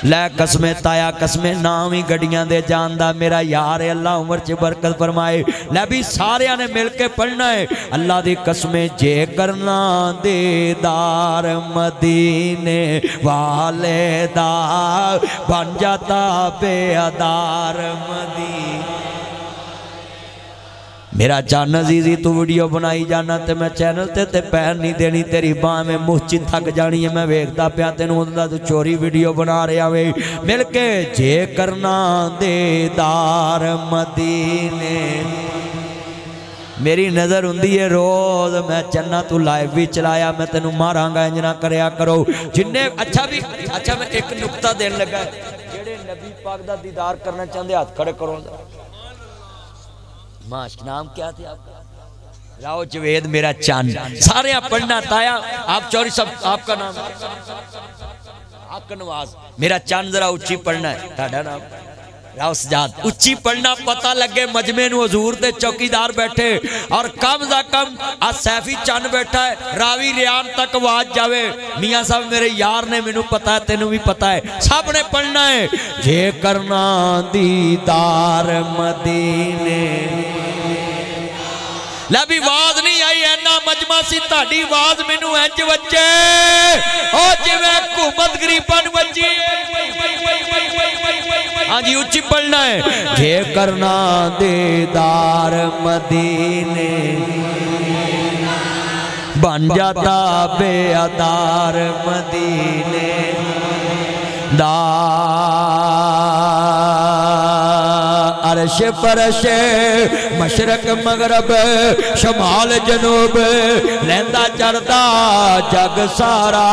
لے قسمیں تایا قسمیں نام ہی گڑیاں دے جاندہ میرا یار ہے، اللہ عمر چے برکت فرمائے۔ لے بھی سارے آنے مل کے پڑھنا ہے۔ اللہ دی قسمیں جے کرنا دے دار مدینے والے دار بن جاتا بے ادار مدینے۔ میرا چان عزیزی، تو ویڈیو بنائی جانا تے میں چینل تے تے پیر نہیں دینی، تیری باں میں مہچی تھک جانی ہے، میں ویکتا پیا تینوں ہوتا تو چوری ویڈیو بنا رہا ہوئے مل کے جے کرنا دے دار مدینے۔ میری نظر ہندی ہے روز، میں چنہ تو لائیو بھی چلایا، میں تینوں ماراں گا انجنا کریا کرو۔ جننے اچھا بھی اچھا میں ایک نکتہ دین لگا۔ ہے جیڑے نبی پاک دا دیدار کرنا چاہتے ہاتھ کھڑے کرو۔ ماش، نام کیا تھے آپ کا؟ راو جوید، میرا چاند۔ سارے آپ پڑھنا، تایا، آپ چوری سب، آپ کا نام۔ آپ کا نواز، میرا چاند ذرا اچھی پڑھنا ہے۔ نام۔ راو اچھی پڑھنا پتہ لگے مجمع نو حضور دے چوکیدار بیٹھے اور کم زا کم آج سیفی چاند بیٹھا ہے، راوی ریان تک واج جاوے۔ میاں صاحب میرے یار نے منو پتا ہے، تینو بھی پتا ہے۔ سب نے پڑھنا ہے۔ جے کرنا دیدار مدینے۔ لبی واز نہیں آئی، اینا مجمع سی تاڑی واز منو اینج وچے او جوے حکومت گریبان وچی ہاں جی اچھی پڑھنا ہے۔ جے کرنا دیدار مدینے۔ بن جاتا بے ادار مدینے۔ دا عرش فرش، مشرق، مغرب، شمال، جنوب، لیندہ، چردہ، جگ، سارا۔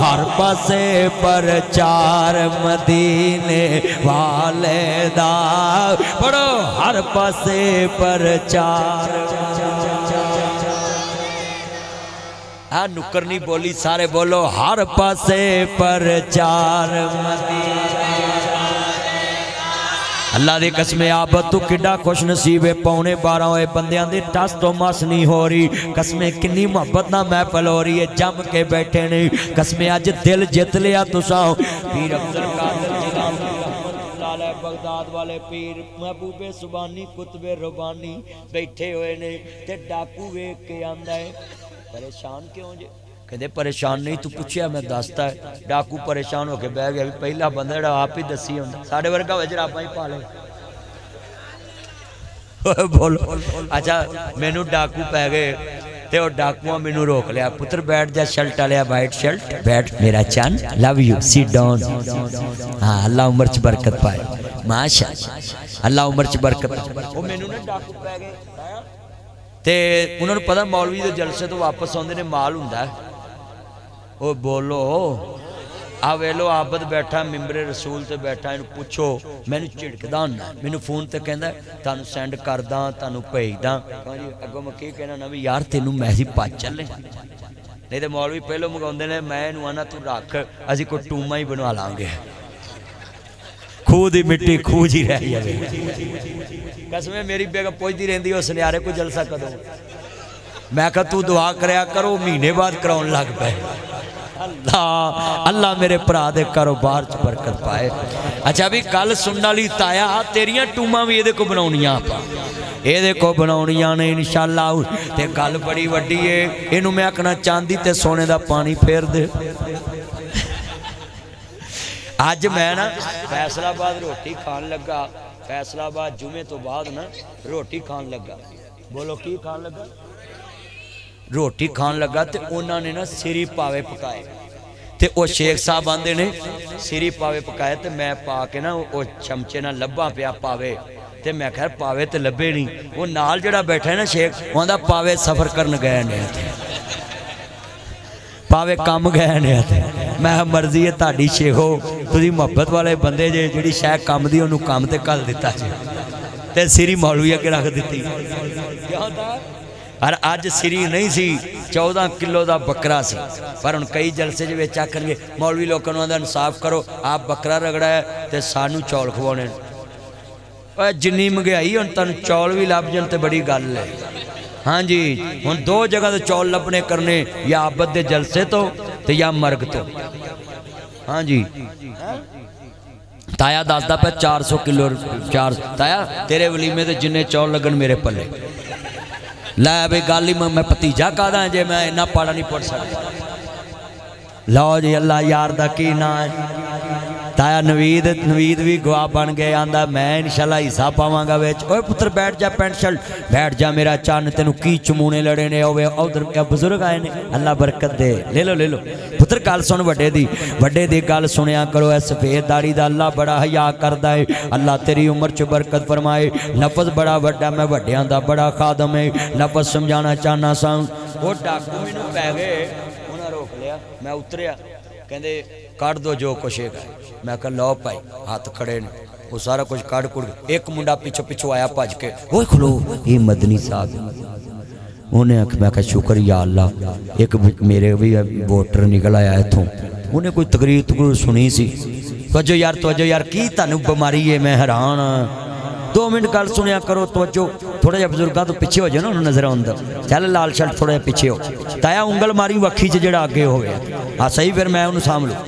ہر پاسے پر چار مدینے والے دا۔ پڑھو، ہر پاسے پر چار۔ ہاں نکر بولی، سارے بولو، ہر پاسے پر چار مدینے۔ اللہ دے قسمیں آبت تو کڈا خوش نصیب ہے پونے بارہ ہوئے بندیاں دے ٹاس تو ماس نہیں ہو رہی قسمیں کنی محبت نہ محفل ہو رہی ہے جم کے بیٹھے نہیں قسمیں آج دل جت لیا تو ساؤں پیر افضل قادر جنام لالہ بغداد والے پیر محبوب سبانی کتب ربانی بیٹھے ہوئے نے تے ڈاکو ویک کے آندہ ہے پریشان کیوں جے کہتے پریشان نہیں، تو پوچھیا میں دستا ہے۔ ڈاکو پریشان ہو کے بہ گیا پہلا بندہ جڑا آپ ہی دسی ہوں سارے ورگا ہوئے جرابا ہی پا بولو۔ اچھا مینو ڈاکو پہ گئے تے اور ڈاکوہ مینو روک لیا۔ پتر بیٹھ جا شلٹ لیا وائٹ شلٹ بیٹھ، میرا چان لو یو سی ڈاؤن ہاں اللہ عمر چ برکت پائے۔ ماشا اللہ عمر چ برکت وہ مینو نے ڈاکو پہ گئے۔ تے انہوں نے پتہ مولوی دے جلسے تو واپس آندے نے مال ہوندا ہے۔ او بولو آ ویلو عابد بیٹھا ممبر رسول تے بیٹھا اینو پوچھو مینوں چڑکدا نہ مینوں فون تے کہندا تانوں سینڈ کردا تانوں بھیجدا اگوں میں کی کہنا نہ بھی یار تینوں میسج پا چلے نہیں تے مولوی پہلو منگاوندے نے میں اینو انا تو رکھ اسی کو ٹوما ہی بنوا لاں گے خود ہی مٹی کھوج ہی رہ جائے قسمیں میری بیگم پوچھتی رہندی اس نیارے کو جلسہ کدوں میں کہا تو دعا کریا کرو مہینے بعد کراؤن لگ پے اللہ اللہ میرے پرا دے کاروبار چ برکت پائے۔ اچھا بھی گل سننے والی تایا، تیریاں ٹوماں بھی یہ کو بناونیاں آپا۔ یہ کو بناونیاں نے انشاءاللہ۔ تے گل بڑی وڈی ہے، اینو میں آکھنا چاندی تے سونے دا پانی پھیر دے۔ اج میں نا فیصل آباد روٹی کھان لگا۔ فیصلہ آباد جمعے تو بعد نا روٹی کھان لگا۔ بولو، کی کھان لگا؟ ਰੋਟੀ ਖਾਣ ਲੱਗਾ ਤੇ ਉਹਨਾਂ ਨੇ ਨਾ ਸਿਰੀ ਪਾਵੇ ਪਕਾਏ। ਤੇ ਉਹ ਸ਼ੇਖ ਸਾਹਿਬ ਆਂਦੇ ਨੇ, ਸਿਰੀ ਪਾਵੇ ਪਕਾਏ ਤੇ ਮੈਂ ਪਾ ਕੇ ਨਾ ਉਹ ਚਮਚੇ ਨਾਲ ਲੱਭਾਂ ਪਿਆ ਪਾਵੇ। ਤੇ ਮੈਂ ਖੈਰ ਪਾਵੇ ਤੇ ਲੱਭੇ ਨਹੀਂ ਉਹ ਨਾਲ ਜਿਹੜਾ ਬੈਠਾ ਹੈ ਨਾ ਸ਼ੇਖ ਉਹਦਾ ਪਾਵੇ ਸਫ਼ਰ ਕਰਨ ਗਏ ਨੇ ਪਾਵੇ ਕੰਮ ਗਏ ਨੇ ਤੇ ਮੈਂ ਮਰਜ਼ੀ ਹੈ ਤੁਹਾਡੀ ਸ਼ੇਖੋ, ਤੁਸੀਂ ਮੁਹੱਬਤ ਵਾਲੇ ਬੰਦੇ ਜੇ, ਜਿਹੜੀ ਸ਼ਾਇਦ ਕੰਮ ਦੀ ਉਹਨੂੰ ਕੰਮ ਤੇ ਕੱਲ ਦਿੱਤਾ ਜੀ। ਤੇ ਸਿਰੀ ਮੌਲਵੀ ਅੱਗੇ ਰੱਖ ਦਿੱਤੀ। ਕਿਉਂ ਤਾਂ اور اج سری نہیں سی چودہ کلو دا بکرا سی پر ان کئی جلسے جو بیچا کرنگے مولوی لوگوں نے انصاف کرو آپ بکرا رگڑا ہے تے سانو چول کھوانے اوہ جنی مگیائی ان تن چول بھی لاب جنتے بڑی گل ہے ہاں جی ان دو جگہ تو چول لپنے کرنے یا عبد دے جلسے تو تے یا مرگ تو ہاں جی تایا داستا پہ چار سو کلو چار تایا تیرے ولیمے تے جننے چول لگن میرے پلے لے بے گالی میں میں پتیجا کا دا جے میں نہ پڑھا نہیں پڑھ سکتا۔ لو جی اللہ یار دا کی نا تایا نوید نوید بھی گواہ بن گئے آندا میں انشاءاللہ حصہ پاواں گا وچ اوے پتر بیٹھ جا پینٹ شرٹ بیٹھ جا میرا چان تینو کی چمونے لڑے نے اوے ادھر کیا بزرگ آئے نے اللہ برکت دے لے لو لے لو پتر گل سن وڈے دی وڈے دی گل سنیا کرو اے سفید داڑھی دا اللہ بڑا حیا کردا ہے اللہ تیری عمر چ برکت فرمائے لفظ بڑا وڈا میں وڈیاں دا بڑا خادم ہے لفظ سمجھانا چاہنا سا وہ ڈاکو مینوں پے گئے انہاں روک لیا میں اتریا کہندے کٹ دو جو کچھ ہے۔ میں کہا، لو پائی ہاتھ کھڑے نے۔ وہ سارا کچھ کٹ کڑ ایک منڈا پیچھو پیچھو آیا پاج کے۔ وہ کھلو۔ یہ مدنی صاحب۔ انہیں میں کہا، شکر یا اللہ، ایک میرے بھی ووٹر نکل آیا ہے تھوں انہیں کوئی تقریر تقریر سنی سی۔ توجہ یار توجہ یار، کی تنو بماری ہے؟ میں حیران ہاں۔ دو منٹ گل سنیا کرو، توجہ۔ تھوڑا جا بزرگاں تو پیچھے ہو جائے نا، انہوں نظر آندر چل، لال شرٹ تھوڑا جا پیچھے ہو۔ تایا انگل ماری وکھی چ جڑا آگے ہو گیا ہاں صحیح، پھر میں انہوں سام لوں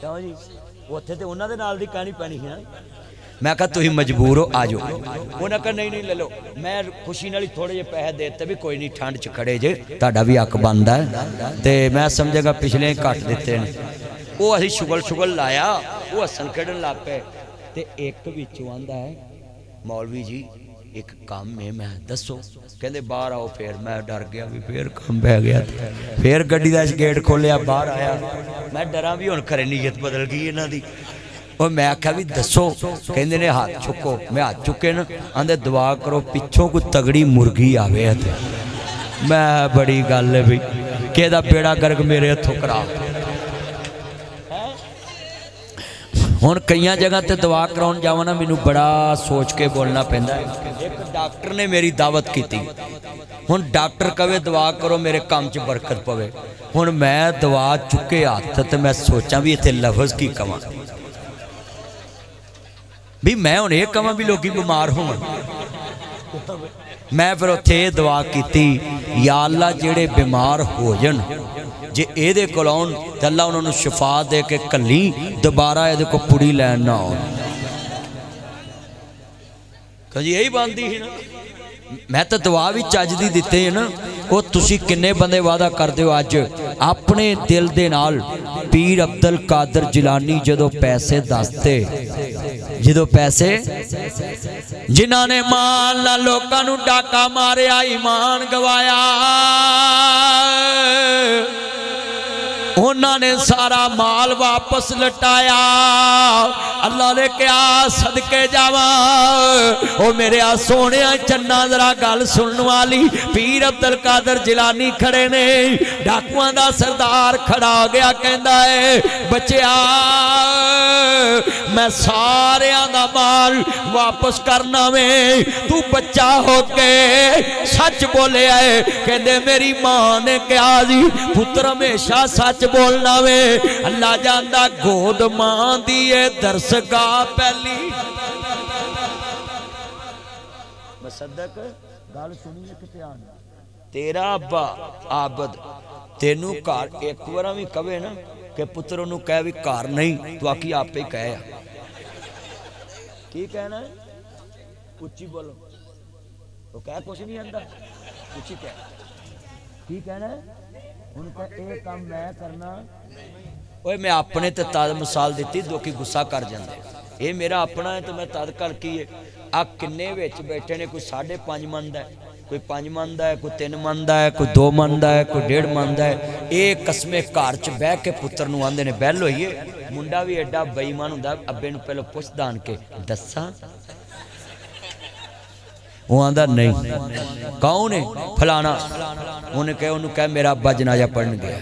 کیوں جی اوتھے تے انہاں دے نال دی کہانی پینی ہے نا میں کہا تسی مجبور ہو آ جاؤ انہاں کہا نہیں نہیں لے لو میں خوشی نال تھوڑے جے پیسے دیتے بھی کوئی نہیں ٹھنڈ چ کھڑے جے تہاڈا بھی حق بندا ہے تے میں سمجھے گا پچھلے کٹ دیتے نے وہ اسی شغل شغل لایا وہ ہسن کھڑن لگ پے تے ایک وچوں آندا ہے مولوی جی ایک کام میں میں دسو کہندے باہر آؤ پھر میں ڈر گیا بھی پھر کام بہ گیا پھر گڈی دا گیٹ کھولیا باہر آیا میں ڈراں بھی ہن کھرے نیت بدل گئی انہاں دی اور میں آکھا بھی دسو کہندے نے ہاتھ چکو میں ہاتھ چکے نا آندے دعا کرو پچھوں کوئی تگڑی مرغی آوے تے میں بڑی گل ہے بھی کہ دا بیڑا گرگ میرے ہتھوں کرا ہوں کئی جگہ تے دعا کراؤن جاواں نا مینوں بڑا سوچ کے بولنا پیندا ہے ایک ڈاکٹر نے میری دعوت کیتی ہن ڈاکٹر کہے دعا کرو میرے کام چ برکت پوے ہن میں دعا چکے ہاتھ تے میں سوچاں بھی ایتھے لفظ کی کواں بھی میں ہن یہ کواں بھی لوکی بیمار ہون میں پھر اوتھے دعا کیتی یا اللہ جڑے بیمار ہو جن جے اے دے کول آن تے اللہ انہاں نوں شفا دے کے کلی دوبارہ اے دے کو پڑی لین نہ آن کہ جی یہی باندھی ہی نا میں تو دعا بھی چج دی دتے ہیں نا وہ تسی کنے بندے وعدہ کر دیو اج اپنے دل دے نال پیر عبد القادر جیلانی جدو پیسے جنہ جنہاں نے مان نہ لوکاں نو ڈاکا ماریا ایمان گوایا۔ انہوں نے سارا مال واپس لٹایا۔ اللہ نے کیا صدقے جاوا او میرے آ سونے چنا، ذرا گل سنن والی۔ پیر عبد القادر جیلانی کھڑے نے۔ ڈاکواں دا سردار کھڑا ہو گیا، کہندا ہے، بچیا، میں سارے دا مال واپس کرنا میں تو بچہ ہو کے سچ بولے آئے۔ کہندے، میری ماں نے کیا جی پتر ہمیشہ سچ بولنا وے اللہ جاندہ گود ماں دیئے درس گاہ پہلی مصدق گال سنی ہے کتے آنا تیرا ابا آبد تینو کار ایک ورہ میں کبھے نا کہ پتر انہوں کہے بھی کار نہیں تو آکی آپ پہ ہی کہے کی کہنا ہے اچھی بولو تو کہہ کچھ نہیں اندر اچھی کہہ کی کہنا ہے ان کا ایک کام میں کرنا اوے میں اپنے تے تاد مثال دیتی دو کی گسا کر جاندے اے میرا اپنا ہے تو میں تاد کر کی ہے آ کنے وچ بیٹھے نے کوئی ساڑھے پانچ مند ہے کوئی کوئی پانچ ماندا ہے کوئی تین ماندا ہے کوئی دو ماندا ہے کوئی ڈیڑھ ماندا ہے اے قسمے گھر چ بہ کے پتر نو آندے نے بہل ہوئیے منڈا بھی ایڈا بے ایمان ہوندا ابے نو پہلو پوچھ دان کے دساں وہ آندا نہیں۔ کون ہے؟ فلانا۔ انہیں کہے انہوں کہے میرا ابا جنازہ پڑھن گیا۔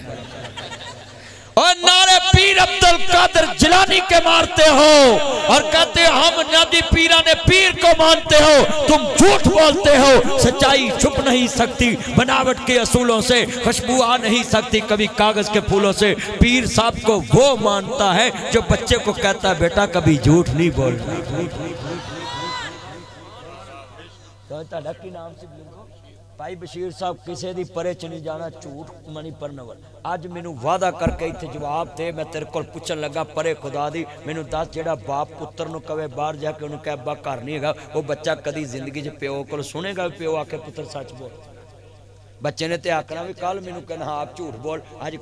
اور نعرے پیر عبد القادر جلانی کے مارتے ہو۔ اور کہتے ہو ہم نبی پیران پیر کو مانتے ہو۔ تم جھوٹ بولتے ہو۔ سچائی چھپ نہیں سکتی۔ بناوٹ کے اصولوں سے خوشبو آ نہیں سکتی۔ کبھی کاغذ کے پھولوں سے پیر صاحب کو وہ مانتا ہے جو بچے کو کہتا ہے، بیٹا، کبھی جھوٹ نہیں بولنا۔ تہاڈا کی نام سی بزرگو بھائی بشیر صاحب کسے دی پرے چ نہیں جانا جھوٹ منی پرنور اج مینوں وعدہ کر کے ایتھے جواب تے میں تیرے کول پوچھن لگا پرے خدا دی مینوں دس جیڑا باپ پتر نو کہے باہر جا کے انہوں کہ ابا گھر نہیں ہےگا وہ بچہ کدی زندگی چ پیو کول سنے گا پیو آ کے پتر سچ بول بچے نے تے آکھنا بھی کل مینوں کہنا ہاں آپ جھوٹ بول اج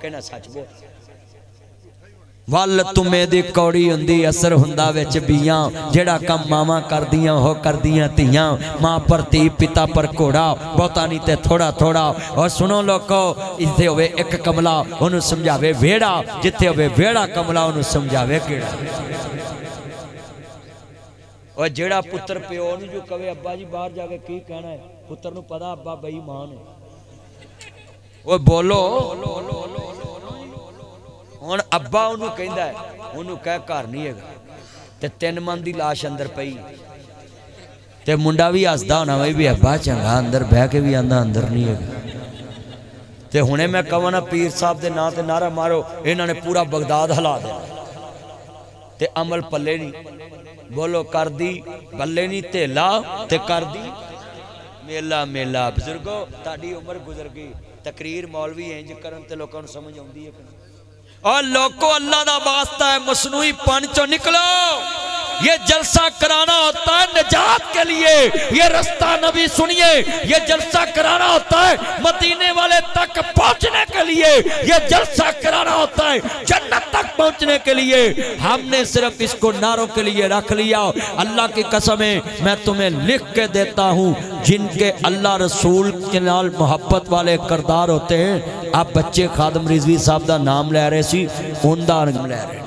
کہنا سچ بول ول تمے دی کوڑی ہندی اثر ہندا وچ بیاں جیڑا کم ماما کر دیاں ہو کر دیاں تیاں ماں پر تی پتا پر کوڑا بہتا نہیں تے تھوڑا تھوڑا اور سنو لوکو ایتھے ہوئے ایک کملا انہوں سمجھاوے ویڑا جتھے ہوئے ویڑا کملا انہوں سمجھاوے کیڑا اور جیڑا پتر پیو نہیں جو کہے ابا جی باہر جا کے کی کہنا ہے پتر نو پتا ابا بئی مان ہے وہ بولو ہوں ابا انہوں کہندا ہے انہوں کہہ گھر نہیں ہے تے تین من دی لاش اندر پئی تے منڈا بھی ہسدا ہونا وہی بھی ابا چنگا اندر بہ کے بھی آندا اندر نہیں ہے تے ہنے میں کہاں نا پیر صاحب دے نا تے نعرہ مارو انہوں نے پورا بغداد ہلا دیا تے عمل پلے نہیں بولو کر دی پلے نہیں تیلا تے کر دی میلا میلا بزرگو تاڑی عمر گزر گئی تقریر مولوی انج اور لوکو اللہ دا واسطہ ہے مصنوعی پن چو نکلو۔ یہ جلسہ کرانا ہوتا ہے نجات کے لیے۔ یہ رستہ نبی سنیے، یہ جلسہ کرانا ہوتا ہے مدینے والے تک پہنچنے کے لیے۔ یہ جلسہ کرانا ہوتا ہے جنت تک پہنچنے کے لیے۔ ہم نے صرف اس کو ناروں کے لیے رکھ لیا۔ اللہ کی قسمیں میں تمہیں لکھ کے دیتا ہوں۔ جن کے اللہ رسول کے نال محبت والے کردار ہوتے ہیں۔ آپ بچے خادم رضوی صاحب دا نام لے رہے سی ان دا نام لے رہے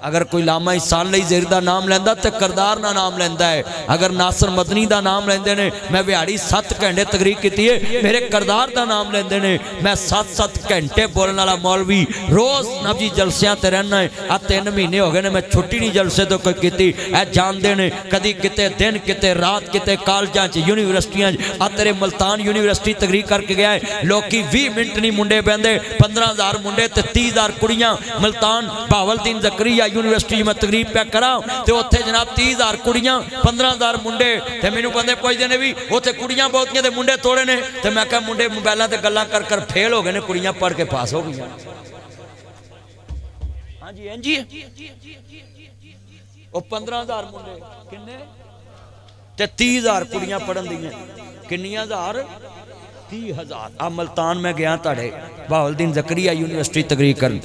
اگر کوئی لاما احسان لئی زیر دا نام لیندا تے کردار نہ نام لیندا ہے، اگر ناصر مدنی دا نام لیندے نے، میں ویاڑی سات گھنٹے تقریر کیتی ہے، میرے کردار دا نام لیندے نے، میں سات سات گھنٹے بولن والا مولوی روز نبی جلسیاں تے رہنا ہے۔ آ تین مہینے ہو گئے نے، میں چھٹی نہیں جلسے تو کوئی کیتی۔ اے جان دے نے، کدی کتے دن، کتے رات، کتے کالجاں چ، یونیورسٹیاں آ تیرے ملتان یونیورسٹی تقریر کر کے گیا ہے۔ لوکی 20 منٹ نہیں منڈے بیندے 15000 منڈے تے 30000 کڑیاں ملتان باولدین زکریا یونیورسٹی میں تقریب پہ کرا تے اوتھے جناب 30000 کڑیاں 15000 منڈے تے مینوں بندے پوچھدے نے بھی اوتھے کڑیاں بہتیاں تے منڈے توڑے نے تے میں کہا منڈے موبائلاں تے گلاں کر کر پھیل ہو گئے نے کڑیاں پڑھ کے پاس ہو گئیاں ہاں جی ہاں جی او 15000 منڈے کنے تے 30000 کڑیاں پڑھن دیاں کنیاں ہزار تی ہزار آ ملتان میں گیا تاڑے باول دین زکریہ یونیورسٹی تقریر کرن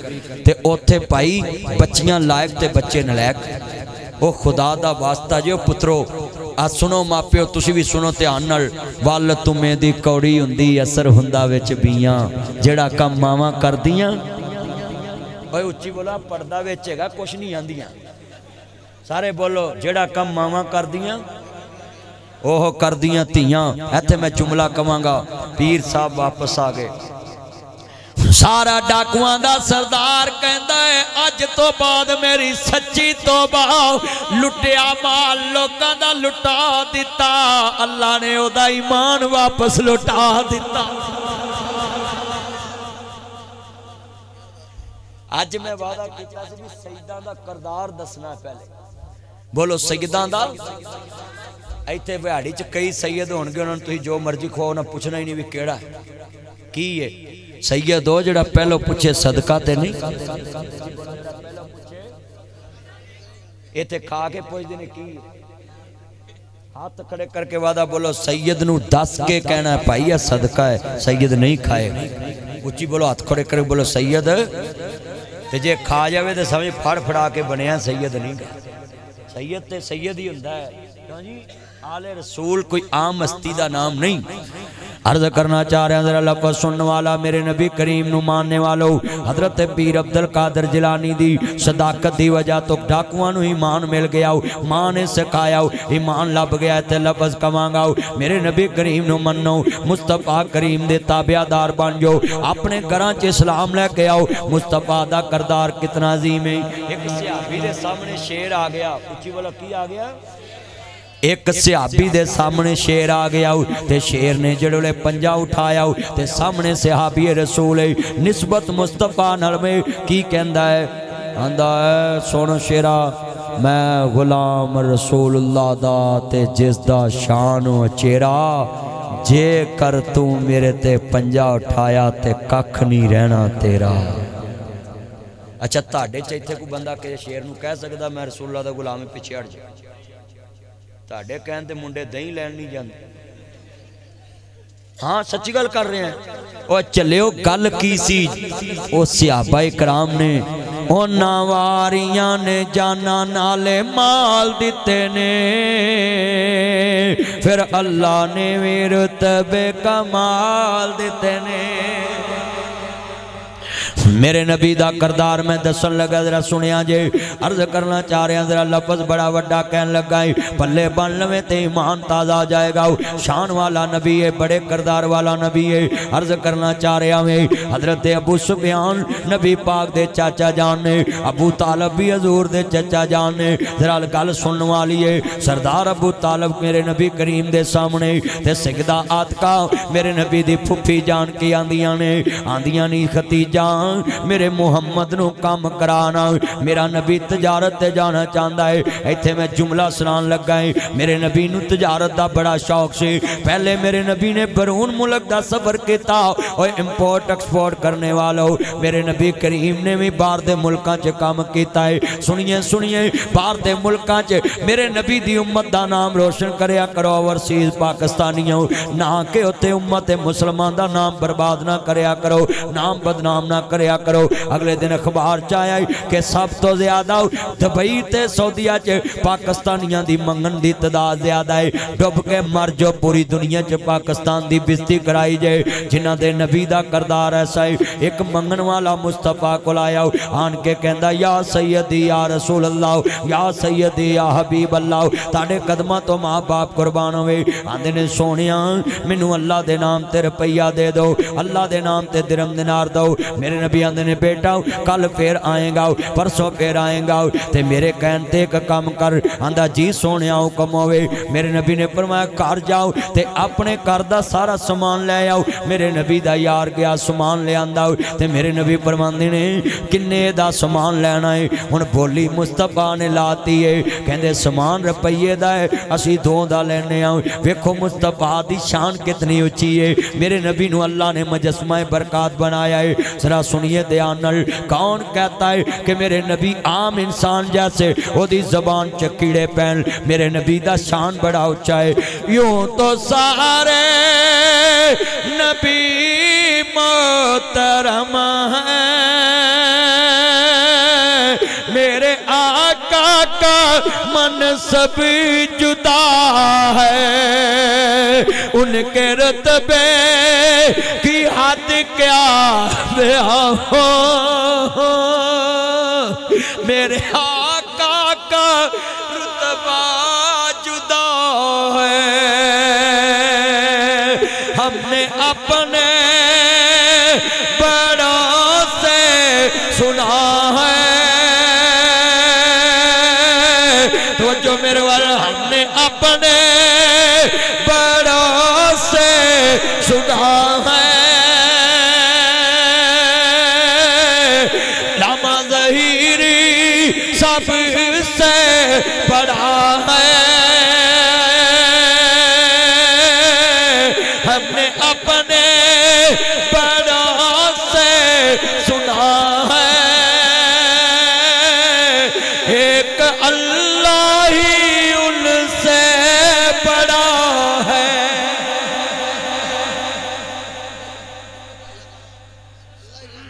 تے اوتھے پائی بچیاں لائق تے بچے نلائق او خدا دا واسطہ جو پترو آ سنو ماپیو تسی بھی سنو تے آنل وال تمہیں دی کوڑی ہندی اثر ہندہ وچ بیاں جیڑا کم ماما کر دیاں بھائی اچھی بولا پردہ ویچے گا کچھ نہیں آندیاں سارے بولو جیڑا کم ماما کر دیاں اوہ کر دیاں تیاں، ایتھے میں جملہ کمانگا پیر صاحب واپس آگے سارا ڈاکوان دا سردار کہندا ہے، اج تو بعد میری سچی توبہ لٹیا مال، لوکاں دا لٹا دیتا اللہ نے او دا ایمان واپس لٹا دیتا اج میں وعدہ کیتا سی بھی سیداں دا کردار دسنا ہے پہلے۔ بولو سیداں دا؟ ایتھے بہاڑی چ کئی سید ہونگے انہوں نے تھی جو مرضی کھو نہ پوچھنا ہی نہیں بھی کیڑا ہے کی ہے سید ہو جڑا پہلو پوچھے صدقہ تے نہیں ایتھے کھا کے پوچھ دینے کی ہاتھ کھڑے کر کے وعدہ بولو سید نو دس کے کہنا ہے پائی ہے صدقہ ہے سید نہیں کھائے اچھی بولو ہاتھ کھڑے کر کے بولو سید تے جے کھا جاوے تے سمجھ پھڑ پھڑا کے بنیا سید نہیں گا سید تے سید ہی ہوندہ ہے آل رسول کوئی عام ہستی دا نام نہیں۔ عرض کرنا چاہ رہے ہیں ذرا لفظ سننے والا، میرے نبی کریم نو ماننے والو، حضرت پیر عبدالقادر جلانی دی صداقت دی وجہ تو ڈاکوانو ایمان مل گیا۔ ہو ماں نے سکھایا ہو ایمان لب گیا تے لفظ کمانگا۔ ہو میرے نبی کریم نو منو، مصطفیٰ کریم دے تابعہ دار بن جو۔ اپنے گران چے اسلام لے گیا ہو مصطفیٰ دا کردار کتنا عظیم ہے۔ ایک سیابی دے سامنے شیر آ گیا۔ اچھی والا کی آ گیا؟ ایک صحابی دے سامنے شیر آ گیا ہو تے شیر نے جڑولے پنجا اٹھایا ہو تے سامنے صحابی رسول ہے نسبت مصطفیٰ نرمے کی کہندہ ہے؟ آندہ ہے، سونو شیرہ میں غلام رسول اللہ دا تے جس دا شان و چیرہ جے کر تو میرے تے پنجا اٹھایا تے ککھ نہیں رہنا تیرا۔ اچھا تاڑے چاہتے کو بندہ کہ شیر نو کہہ سکتا میں رسول اللہ دا غلام پیچھے اڑ جائے تاڑے کہن تے منڈے دہیں لین نہیں جاندے ہاں سچی گل کر رہے ہیں او چلیو گل کی سی او سیابہ اکرام نے او ناواریاں نے جانا نالے مال دیتے نے پھر اللہ نے ویرتب کمال دیتے نے میرے نبی دا کردار میں دسن لگا، ذرا سنیا جے عرض کرنا چاہ رہے ہیں، ذرا لفظ بڑا وڈا کہن لگائی پلے بن لوے تے ایمان تازہ جائے گا۔ شان والا نبی ہے، بڑے کردار والا نبی ہے۔ عرض کرنا چاہ رہے ہیں حضرت ابو سبیان نبی پاک دے چاچا جان نے، ابو طالب بھی حضور دے چاچا جان نے۔ ذرا گل سن والی ہے۔ سردار ابو طالب میرے نبی کریم دے سامنے۔ تے سگدہ آتکا میرے نبی دی پھپی جان کی آندیاں نے۔ آندیاں نہیں ختیجان میرے محمد نو کام کرانا میرا نبی تجارت تے جانا چاہندا ہے۔ ایتھے میں جملہ سنان لگا ہے۔ میرے نبی نو تجارت دا بڑا شوق سے۔ پہلے میرے نبی نے برون ملک دا سفر کیتا۔ اور امپورٹ ایکسپورٹ کرنے والا میرے نبی کریم نے بھی باہر دے ملکاں چ کام کیتا ہے۔ سنیے سنیے۔ باہر دے ملکاں چ میرے نبی دی امت دا نام روشن کریا کرو۔ اوورسیز پاکستانیوں، نہ کہ ہوتے امت مسلمان دا نام برباد نہ کریا کرو۔ نام بدنام نہ کریا کریا کرو؟ اگلے دن اخبار چاہیا کہ سب تو زیادہ دبئی تے سعودیہ چے پاکستانیاں دی منگن دی تداد زیادہ ہے۔ ڈب کے مر جو پوری دنیا چے پاکستان دی بستی کرائی جائے۔ جنہ دے نبی دا کردار ایسا ہے، ایک منگن والا مصطفیٰ کو لایا آن کے کہندہ یا سیدی، یا رسول اللہ، یا سیدی، یا حبیب اللہ تاڑے قدمہ تو ماں باپ قربان ہوئے۔ آندے نے سونیاں منو اللہ دے نام تے رپیہ دے دو، اللہ دے نام تے درم دنار دو۔ میرے نبی نبی آندے نے بیٹا کل پھر آئیں گا پرسوں پھر آئیں گا تے میرے کہنتے ایک کام کر آندہ جی سونے آؤ کم میرے نبی نے فرمایا کار جاؤ، تے اپنے گھر کردہ سارا سمان لے آؤ۔ میرے نبی دا یار گیا سمان لے آندہ تے میرے نبی فرماندے نے، کنے دا سمان لینا ہے؟ ان بولی، مصطفیٰ نے لاتی ہے۔ کہندے سمان رپیے دا ہے، اسی دو دا لینے آؤ ویکھو مصطفیٰ دی شان کتنی اچھی ہے۔ میرے نبی نو اللہ نے مجسمہ برکات بنایا ہے۔ ذرا سنیے یہ آنل کون کہتا ہے کہ میرے نبی عام انسان جیسے وہ دی زبان چکیڑے پہن، میرے نبی دا شان بڑا اچھا ہے۔ یوں تو سارے نبی محترم ہیں۔ کا من سب جدا ہے۔ ان کے رتبے کی حد کیا ہو ہاں۔ میرے ہاتھ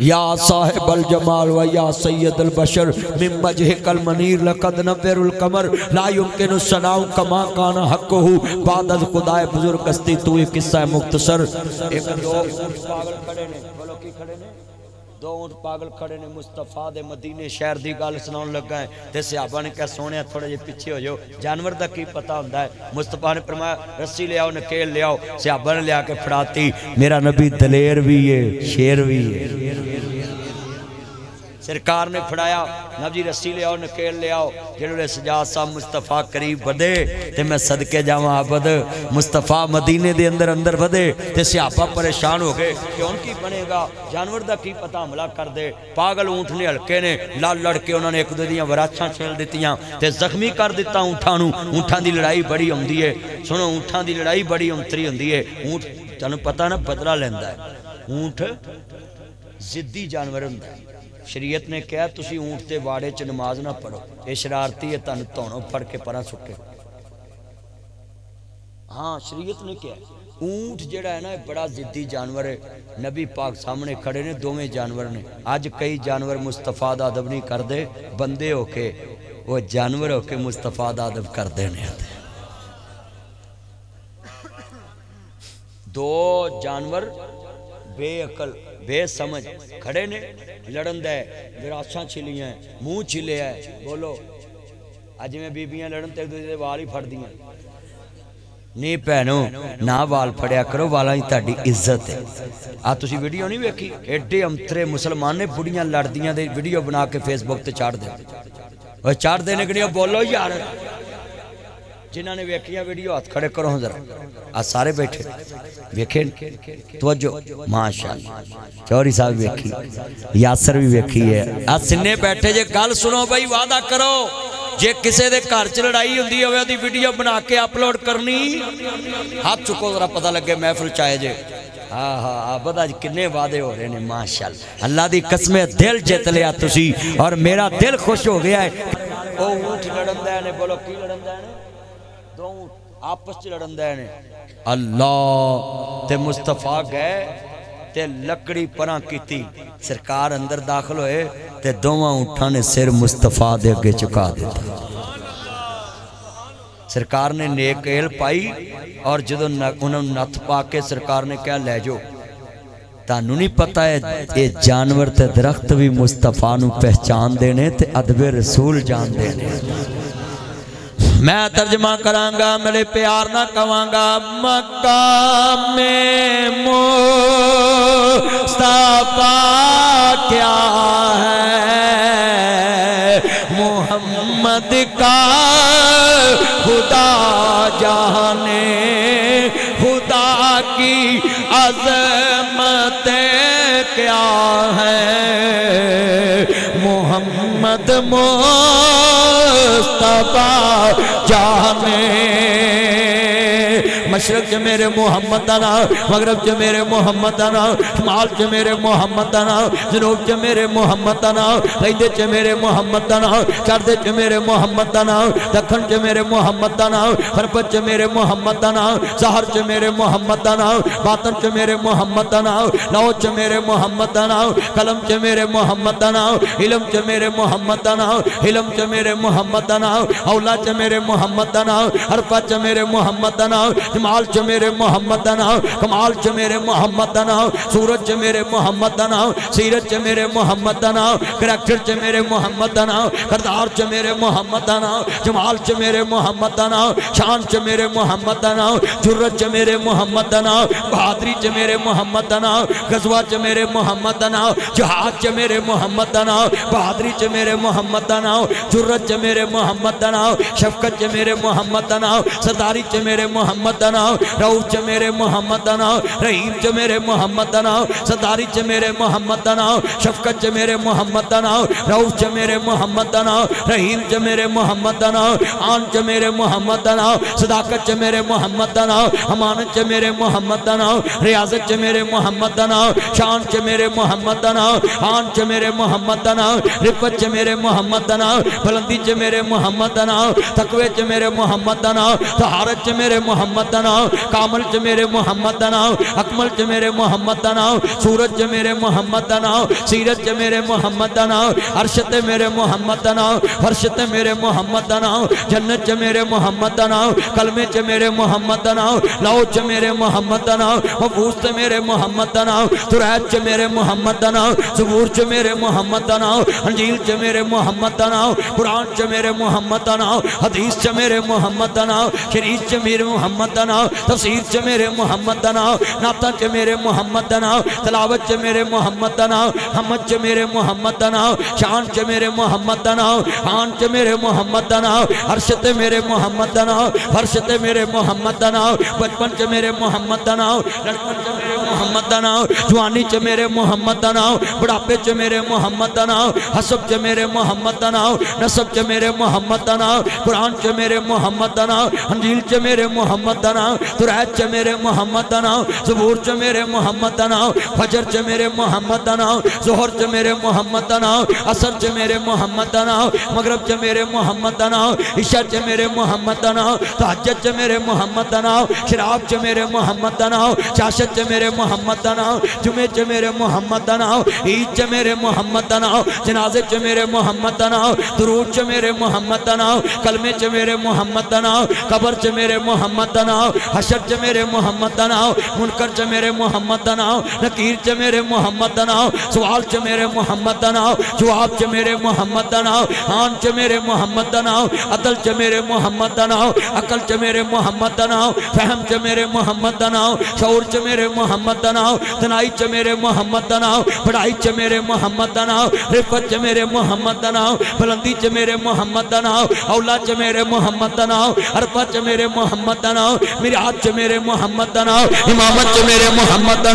یا صاحب الجمال و یا سید البشر، من مجھک المنیر، لقد نبیر القمر، لا یمکن السناؤ کما کانا حق ہو بعد از خدای بزرگستی تو یہ قصہ مختصر. ایک دو پاگل کھڑے نے بولو کی کھڑے نے دو اونٹ پاگل کھڑے نے مصطفیٰ دے مدینے شہر دی گال سناؤں لگا ہے تے صحابہ نے کہا سونے تھوڑے جے پیچھے ہو جو جانور دا کی پتا ہوندہ ہے مصطفیٰ نے فرمایا رسی لے آؤ نکیل لے آؤ صحابہ نے لے آ کے پھڑاتی میرا نبی دلیر بھی ہے شیر بھی ہے سرکار نے پھڑایا نبی رسی لے آؤ نکیل لے آؤ جنہوں سجاد صاحب مصطفیٰ قریب بدے تے میں صدقے جاواں آبد مصطفیٰ مدینے دے اندر اندر بدے تے سیاپا پریشان ہو گئے کہ ان کی بنے گا جانور دا کی پتہ حملہ کر دے پاگل اونٹ نے ہلکے نے لڑ لڑ کے انہوں نے ایک دو دیاں وراچھاں چھیل دیتیاں تے زخمی کر دیتا اونٹھاں نو اونٹھاں دی لڑائی بڑی ہوندی ہے سنو اونٹھاں دی لڑائی بڑی ہونتری ہوندی ہے اونٹ تانوں پتہ نہ بدلہ لیندا ہے شریعت نے کہا، تسی اونٹ تے واڑے چ نماز نہ پڑھو۔ اے شرارتی ہے تن تونوں پھڑ کے پرا سکے۔ ہاں شریعت نے کہا اونٹ جڑا ہے نا بڑا ضدی جانور ہے۔ نبی پاک سامنے کھڑے نے، دوویں جانور نے۔ اج کئی جانور مصطفیٰ دا ادب نہیں کر دے بندے ہو کے، وہ جانور ہو کے مصطفیٰ دا ادب کر دے نے۔ دو جانور بے عقل۔ بے سمجھ کھڑے نے لڑن دے وراثاں چھلیاں ہیں منہ چھلے ہے بولو اج میں بیبیاں لڑن تے دوسرے وال ہی پھڑ دیاں نہیں پہنو نہ وال پھڑیا کرو والا ہی تہاڈی عزت ہے آ تسی ویڈیو نہیں ویکھی ایڈے امترے مسلمان نے بڑیاں لڑدیاں دے ویڈیو بنا کے فیس بک تے چاڑ دے اوے چاڑ دینے کے لیے بولو یار جنہاں نے ویکھیاں ویڈیو، ہاتھ کھڑے کرو ذرا۔ آ سارے بیٹھے۔ ویکھے توجہ۔ ماشاءاللہ۔ چوری صاحب ویکھی۔ یاسر بھی ویکھی ہے۔ آ سنے بیٹھے، جے گل سنو بھائی، وعدہ کرو۔ جے کسے دے گھر چ لڑائی ہوندی ہوے دی ویڈیو بنا کے اپلوڈ کرنی۔ ہاتھ چکو ذرا، پتہ لگے محفل چاہے جے۔ ہاں ہاں آبد آج جی کنے وعدے ہو رہے ہیں ماشاءاللہ۔ اللہ دی قسمیں دل جیت لیا تسی۔ اور میرا دل خوش ہو گیا ہے۔ او اونٹ لڑن دے نے، بولو کی لڑن دے نے آپس چ لڑن دے نے؟ اللہ تے مصطفیٰ گئے تے لکڑی پران کیتی۔ سرکار اندر داخل ہوئے تے دوواں اونٹھاں نے سر مصطفیٰ دے اگے چکا دیتا۔ سرکار نے نیک ایل پائی اور جدو انہوں نت پا کے سرکار نے کیا لے جو۔ تانو نہیں پتہ ہے یہ جانور تے درخت بھی مصطفیٰ نو پہچان دینے تے ادب رسول جان دینے میں ترجمہ کرانگا میرے پیار نہ کہانگا مقام مصطفیٰ کیا ہے؟ محمد کا خدا جانے، خدا کی عظمت کیا ہے؟ محمد مصطفیٰ جانے مشرق چ میرے محمد دا نام مغرب چ میرے محمد دا نام شمال چ میرے محمد دا نام جنوب چ میرے محمد دا نام لہندے چ میرے محمد دا نام چڑھدے چ میرے محمد دا نام دکھن چ میرے محمد دا نام غرب چ میرے محمد دا نام ظاہر چ میرے محمد دا نام باطن چ میرے محمد دا نام لو چ میرے محمد دا نام قلم چ میرے محمد دا نام علم چ میرے محمد دا نام علم چ میرے محمد دا نام اولا چ میرے محمد دا نام حرفا چ میرے محمد دا نام جمال چ میرے محمد دا نام کمال چ میرے محمد دا نام سورج چ میرے محمد دا نام سیرت چ میرے محمد دا نام کریکٹر چ میرے محمد دا نام کردار چ میرے محمد دا نام جمال چ میرے محمد دا نام شان چ میرے محمد دا نام جرت چ میرے محمد دا نام بہادری چ میرے محمد دا نام غزوہ چ میرے محمد دا نام جہاد چ میرے محمد دا نام بہادری چ میرے محمد دا نام جرت چ میرے محمد دا نام شفقت چ میرے محمد دا نام سرداری چ میرے محمد دا نام رعوف چ میرے محمد دا نام رحیم چ میرے محمد دا نام سرداری چ میرے محمد دا نام شفقت چ میرے محمد دا نام رعوف چ میرے محمد دا نام رحیم چ میرے محمد دا نام آن چ میرے محمد دا نام صداقت چ میرے محمد دا نام امانت چ میرے محمد دا نام ریاضت چ میرے محمد دا نام شان چ میرے محمد دا نام آن چ میرے محمد دا نام رفت چ میرے محمد دا نام بلندی چ میرے محمد دا نام تقوی چ میرے محمد دا نام طہارت چ میرے محمد دا نام کامل چ میرے محمد دا اکمل چ میرے محمد دا سورج چ میرے محمد دا سیرت چ میرے محمد دا نام عرش تے میرے محمد دا نام فرش تے میرے محمد دا جنت چ میرے محمد دا کلمے چ میرے محمد دا لو چ میرے محمد دا نام محفوظ تے میرے محمد دا نام ترات چ میرے محمد دا سبور زبور چ میرے محمد دا انجیل چ میرے محمد دا قرآن چ میرے محمد دا حدیث چ میرے محمد دا نام شریف چ میرے محمد دا دنا تفسیر چ میرے محمد دناؤ ناتا چ میرے محمد دناؤ تلاوت چ میرے محمد دناؤ حمد چ میرے محمد دناؤ شان چ میرے محمد دناؤ آن چ میرے محمد دناؤ عرش میرے محمد دناؤ فرش میرے محمد دناؤ بچپن چ میرے محمد دناؤ لڑکن چھ میرے محمد دناؤ محمد دا نام جوانی چ میرے محمد دا نام بڑھاپے چے میرے محمد دا نام حسب چ میرے محمد دا نام نسب چ میرے محمد دا نام قرآن چ میرے محمد دا نام انجیل چ میرے محمد دا نام ترہیت چ میرے محمد دا نام زبور چ میرے محمد دا نام فجر چ میرے محمد دا نام زہر چ میرے محمد دا نام اثر چ میرے محمد دا نام مغرب چ میرے محمد دا نام عشاء چ میرے محمد دا نام تحجت چ میرے محمد دا نام شراب چ میرے محمد دا نام چاشت چ میرے محمد محمد دا جمعے چے میرے محمد دا عید چ میرے محمد دا نام جنازے چ میرے محمد دا نام درود چ میرے محمد دا کلمے چ میرے محمد دا قبر چ میرے محمد دا حشر چ میرے محمد دا منکر چ میرے محمد دا نام نکیر چ میرے محمد دا سوال چ میرے محمد دا جواب چ میرے محمد دا آن چ میرے محمد دا نام عدل چ میرے محمد دا عقل چ میرے محمد دا فہم چ میرے محمد دا نام شعور چ میرے محمد محمد دا تنائی چ میرے محمد دا نام بڑائی چ میرے محمد دا رفت چ میرے محمد دا بلندی چ میرے محمد دا اولا چ میرے محمد دا عرفہ چ میرے محمد دا نام آج چ میرے محمد دا امامت چ میرے محمد دا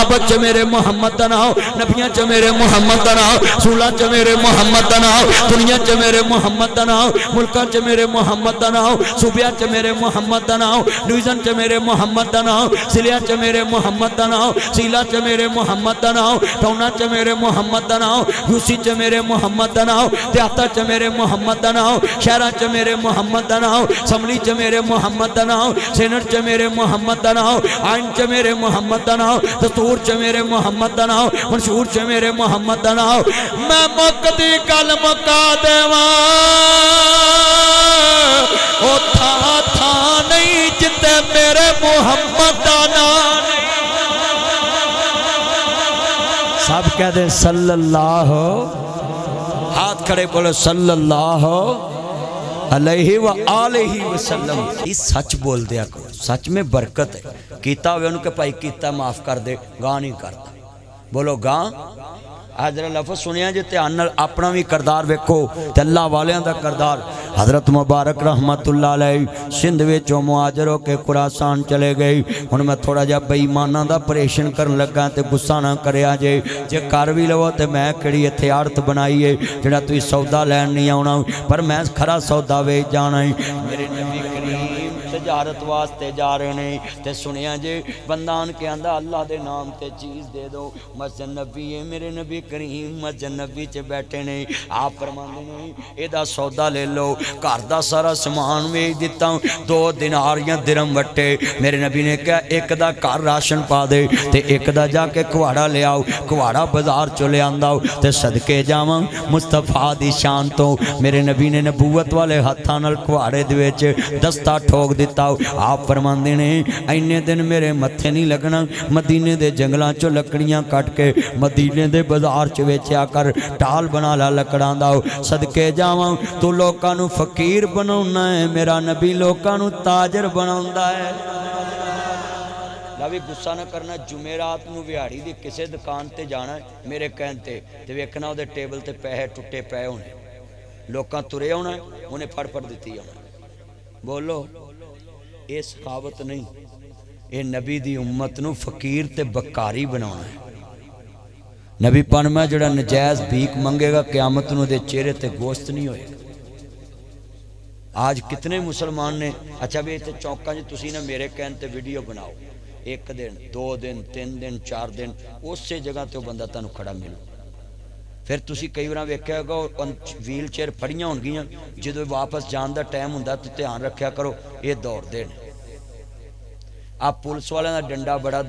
عبد چ میرے محمد دا نبیان نبیاں میرے محمد دا سولا سولہ میرے محمد دا دنیا چ میرے محمد دا ملکان ملکاں میرے محمد دا نام صوبیاں میرے محمد دا نام ڈویژن میرے محمد دا نام ضلع میرے محمد محمد دناؤ نام سیلا چ میرے محمد دناؤ نام ٹونا میرے محمد دناؤ نام یوسی چ میرے محمد دناؤ تیاتا دیاتا میرے محمد دناؤ شہرہ شہرا میرے محمد دناؤ سملی چ میرے محمد دناؤ سینر سینٹ میرے محمد دناؤ آئین چ میرے محمد دناؤ نام دستور چ میرے محمد دناؤ منشور چ میرے محمد دناؤ میں مقدی کلم کا دیوان او تھا تھا نہیں جتے میرے محمد دناؤ سب کہہ دیں صلی اللہ ہاتھ کھڑے بولو صلی اللہ علیہ وآلہ وسلم۔ یہ سچ بول دیا کو سچ میں برکت ہے۔ کیتا ہوئے ان کے پائی، کیتا معاف کر دے، گاں نہیں کرتا۔ بولو گاں حضرت لفظ سنیا جی دھیان اپنا بھی کردار ویکھو تے اللہ والوں کا کردار۔ حضرت مبارک رحمت اللہ علیہ سندھ وچوں مہاجر ہو کے خراسان چلے گئے۔ ہوں میں تھوڑا جہا بئیمانہ ایماناں پریشن کر لگا تو گسا نہ کرے جے۔ جے کر بھی لو تو میں کہڑی ایتھے آڑت بنائی ہے جڑا تھی سودا لین نہیں آنا پر میں کھرا سودا وے جانا میرے تجارت واسطے جا رہے نے تے سنیا جی، جے بندان کے آندا، اللہ دے نام تے چیز دے دو۔ مسجد نبی اے میرے نبی کریم مسجد نبی چ بیٹھے نے۔ آپ فرماندے نے اے دا لے لو۔ گھر دا سارا سامان ویچ دتا۔ دو دینار یا درم وٹے۔ میرے نبی نے کہا، ایک دا گھر راشن پا دے۔ تے ایک دا جا کے کواڑا لے آؤ۔ کواڑا بازار چ لے آندا۔ تے صدقے جاواں مصطفی دی شان تو۔ میرے نبی نے نبوت والے ہتھاں نال کواڑے دے ٹھوک دتا۔ دیتا ہو آپ فرمان دینے اینے دن میرے متھے نہیں لگنا مدینے دے جنگلان چو لکڑیاں کٹ کے مدینے دے بزار چویچیا کر ٹال بنا لا لکڑان دا ہو صدقے جاواں تو لوکانو فقیر بناونا ہے میرا نبی لوکانو تاجر بناون دا ہے لاوی غصہ نہ کرنا جمعرات نو ویاڑی دی کسے دکان تے جانا ہے میرے کہن تے تے ویکھنا دے ٹیبل تے پیسے ٹوٹے پئے ہونے لوکاں ترے ہونا انہیں پھڑ پھڑ دتی ہونا بولو ਇਹ ਸਖਾਵਤ ਨਹੀਂ ਇਹ ਨਬੀ ਦੀ ਉਮਤ ਨੂੰ ਫਕੀਰ ਤੇ ਬਕਾਰੀ ਬਣਾਉਣਾ ਹੈ ਨਬੀ ਪਨਮਾ ਜਿਹੜਾ ਨਜਾਇਜ਼ ਭੀਖ ਮੰਗੇਗਾ ਕਿਆਮਤ ਨੂੰ ਉਹਦੇ ਚਿਹਰੇ ਤੇ ਗੋਸ਼ਤ ਨਹੀਂ ਹੋਏਗਾ ਅੱਜ ਕਿਤਨੇ ਮੁਸਲਮਾਨ ਨੇ ਅੱਛਾ ਵੀ ਇੱਥੇ ਚੌਕਾਂ 'ਚ ਤੁਸੀਂ ਨਾ ਮੇਰੇ ਕਹਿਣ ਤੇ ਵੀਡੀਓ ਬਣਾਓ ਇੱਕ ਦਿਨ ਦੋ ਦਿਨ ਤਿੰਨ ਦਿਨ ਚਾਰ ਦਿਨ ਉਸੇ ਜਗ੍ਹਾ ਤੇ ਉਹ ਬੰਦਾ ਤੁਹਾਨੂੰ ਖੜਾ ਮਿਲੂ ਫਿਰ ਤੁਸੀਂ ਕਈ ਵਾਰ ਵੇਖਿਆ ਹੋਗਾ ਉਹ ਵੀਲ ਚੇਅਰ ਫੜੀਆਂ ਹੋਣਗੀਆਂ ਜਦੋਂ ਵਾਪਸ ਜਾਣ ਦਾ ਟਾਈਮ ਹੁੰਦਾ ਤੇ ਧਿਆਨ ਰੱਖਿਆ ਕਰੋ ਇਹ ਦੌੜਦੇ ਨੇ ਆ ਪੁਲਿਸ والے ਦਾ ڈنڈا بڑا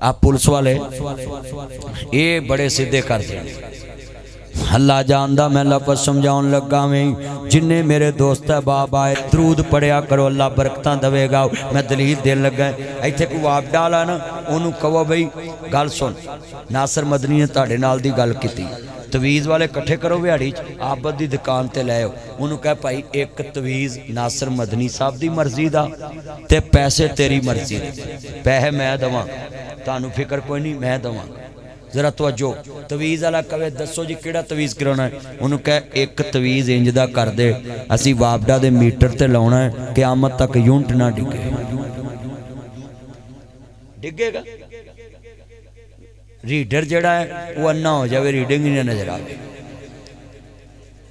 ਆ ਪੁਲਿਸ ਵਾਲੇ ਇਹ ਬੜੇ ਸਿੱਧੇ ਕਰਦੇ ਨੇ اللہ جاندہ میں لفظ سمجھاؤں لگا میں جنہیں میرے دوست ہے باب آئے درود پڑیا کرو، اللہ برکتاں دوے گا۔ میں دلیل دے لگا۔ ایتھے کو آپ ڈالا نا انہوں کہو بھئی، گل سن، ناصر مدنی نے تاڑے نال دی گل کی تھی ਤਵੀਜ਼ ਵਾਲੇ ਇਕੱਠੇ ਕਰੋ ਵਿਹਾੜੀ ਚ, ਆਬਦ ਦੀ ਦੁਕਾਨ ਤੇ ਲੈ ਆਓ। ਉਹਨੂੰ ਕਹੇ ਭਾਈ, ਇੱਕ ਤਵੀਜ਼ ਨਾਸਰ ਮਦਨੀ ਸਾਹਿਬ ਦੀ ਮਰਜ਼ੀ ਦਾ ਤੇ ਪੈਸੇ ਤੇਰੀ ਮਰਜ਼ੀ ਦੇ। ਪੈਸੇ ਮੈਂ ਦਵਾਂ। ਤੁਹਾਨੂੰ ਫਿਕਰ ਕੋਈ ਨਹੀਂ, ਮੈਂ ਦਵਾਂ। ਜ਼ਰਾ ਤਵੱਜੋ, ਤਵੀਜ਼ ਵਾਲਾ ਕਵੇ, ਦੱਸੋ ਜੀ ਕਿਹੜਾ ਤਵੀਜ਼ ਕਰਾਉਣਾ ਹੈ? ਉਹਨੂੰ ਕਹੇ, ਇੱਕ ਤਵੀਜ਼ ਇੰਜ ਦਾ ਕਰ ਦੇ। ਅਸੀਂ ਵਾਪਡਾ ਦੇ ਮੀਟਰ ਤੇ ਲਾਉਣਾ ਹੈ, ਕਿਆਮਤ ਤੱਕ ਯੂਨਿਟ ਨਾ ਡਿੱਗੇ। ਡਿੱਗੇਗਾ? ریڈر جڑا ہے، وہ انہا ہو جاوے ریڈنگ نہیں نظر آگے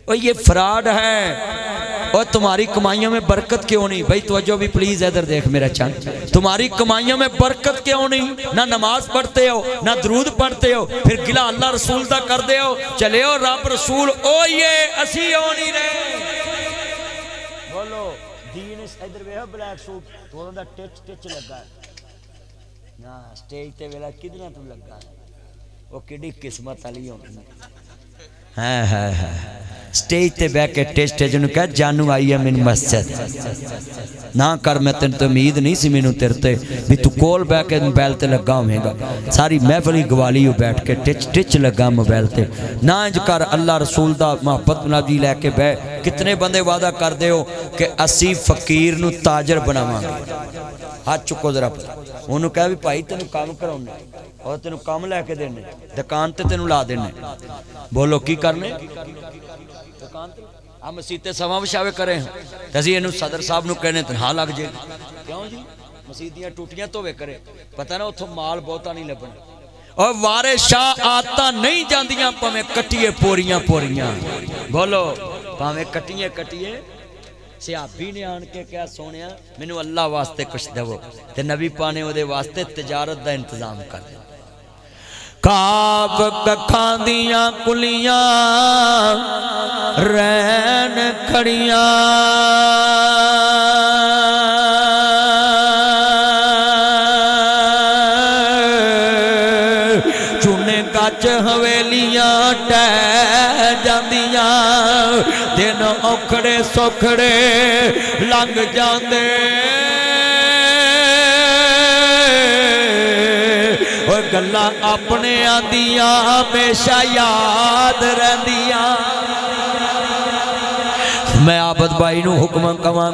اور یہ فراد ہے۔ اور تمہاری کمائیوں میں برکت کیوں نہیں؟ بھئی توجہ بھی پلیز ادھر دیکھ میرا چند تمہاری کمائیوں میں برکت کیوں نہیں؟ نہ نماز پڑھتے ہو، نہ درود پڑھتے ہو، پھر گلا اللہ رسول دا کر دے ہو۔ چلے ہو، رب رسول او یہ اسی ہو نہیں رہے۔ بولو، دین اس ایدھر بے ہو بلیک سوپ تو دا ٹچ ٹچ لگا ہے۔ نا سٹیج تے ویلا کدنا تم لگا ہے؟ وہ کیڑی قسمت والی ہوندی سٹیج ہاں، ہاں، ہاں، تے بیٹھ کے ٹیسٹ ہے جنوں کہ جانو آئی ہے من مسجد۔ نہ کر، میں تن تو امید نہیں سی، مینوں تیرے بھی تو کول بیٹھ کے موبائل تے لگا ہوے گا۔ ساری محفلی گوالی ہو بیٹھ کے ٹچ ٹچ لگا موبائل تے۔ نہ انج کر، اللہ رسول دا محبت منادی لے کے بیٹھ کتنے بندے وعدہ کر دے ہو کہ اسی فقیر نو تاجر بناواں گے۔ ہاتھ چکو ذرا۔ انہوں کہا بھی بھائی تینوں کام کراؤنا اور تینوں کام لے کے دینے۔ دکان تے تینوں لا دینے۔ بولو، کی کرنے؟ دکان ہم مسیتے سوا وشاوے کرے ہیں۔ تسی اینو صدر صاحب نو کہنے تنہا لگ جائے کیوں جی؟ مسیدیاں ٹوٹیاں تو وے کرے۔ پتہ نا اتھوں مال بہتا نہیں لبنا اور وارے شاہ آتا نہیں جاندیاں پاویں کٹیے پوریاں پوریاں۔ بولو پاویں کٹیے کٹیے۔ سیابی نے آن کے کیا سونے مینو اللہ واسطے کچھ دے تے نبی پانے ہو دے واسطے تجارت دا انتظام کر۔ دے ਕਾਬ ਕੱਖਾਂ ਦੀਆਂ ਕੁਲੀਆਂ ਰੈਣ ਖੜੀਆਂ। ਚੁੰਨੇ ਕੱਚ ਹਵੇਲੀਆਂ ਟਹਿ ਜਾਂਦੀਆਂ। ਦਿਨ ਔਖੜੇ ਸੁਖੜੇ ਲੰਘ ਜਾਂਦੇ। گلا اپنے آدیاں ہمیشہ یاد رہندیاں میں آبد بھائی نو حکم کواں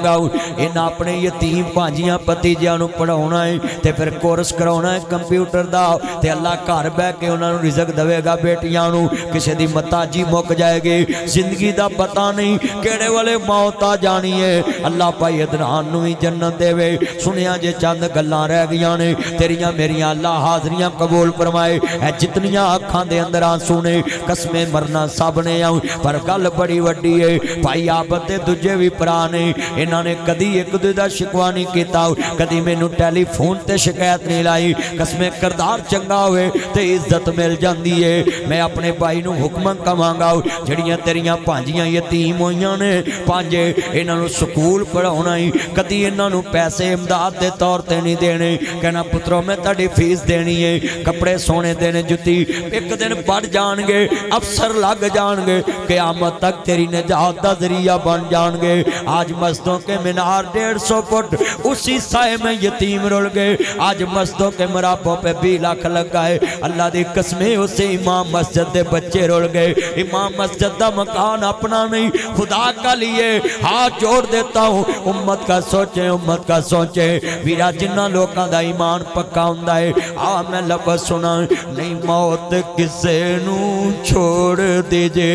ان اپنے یتیم پانجیاں پتیجیاں نو پڑھاونا ہے تے پھر کورس کراونا ہے کمپیوٹر دا۔ تے اللہ گھر بے کے انہوں رزق دے گا بیٹیاں نو کسے دی متاجی مک جائے گی۔ زندگی دا پتا نہیں کیڑے والے موتا جانی ہے۔ اللہ بھائی ادنان نو ہی جنن دے۔ وے سنیا جے چند گلاں رہ گیا نے۔ تیریاں میریاں اللہ حاضریاں قبول فرمائے۔ اے جتنیاں اکھان دے اندران سونے قسمیں مرنا سب نے آؤں۔ پر گل بڑی وڈی ہے۔ بھائی آپ تے دوجے بھی پرا نہیں انہاں نے کدی ایک دے دا شکوا نہیں کیتا کدی مینوں ٹیلی فون تے شکایت نہیں لائی قسمے کردار چنگا ہوئے تے عزت مل جاندی ہے میں اپنے بھائی نو حکماں کماں گا جڑیاں تیریاں پانجیاں یتیم ہویاں نے پانجے انہاں نو سکول پڑھاونا ہی کدی انہاں نو پیسے امداد دے طور تے نہیں دینے کہنا پترو میں تہاڈی فیس دینی ہے کپڑے سونے دینے جُتی ایک دن بڑھ جان گے افسر لگ جان گے قیامت تک تیری نجات دا ذریعہ بن جان گے۔ آج مسجدوں کے منار ڈیڑھ سو فٹ اسی سائے میں یتیم رول گئے۔ آج مسجدوں کے مرابوں پہ بھی لاکھ لگ گئے اللہ دی قسمیں اسے امام مسجد دے بچے رول گئے۔ امام مسجد دا مکان اپنا نہیں، خدا کا لیے ہاتھ جوڑ دیتا ہوں۔ امت کا سوچے، امت کا سوچے۔ ویرا جنہ لوکاں دا ایمان پکا ہوں دائے آہ میں لفظ سنا نہیں موت کسے نو چھوڑ دیجے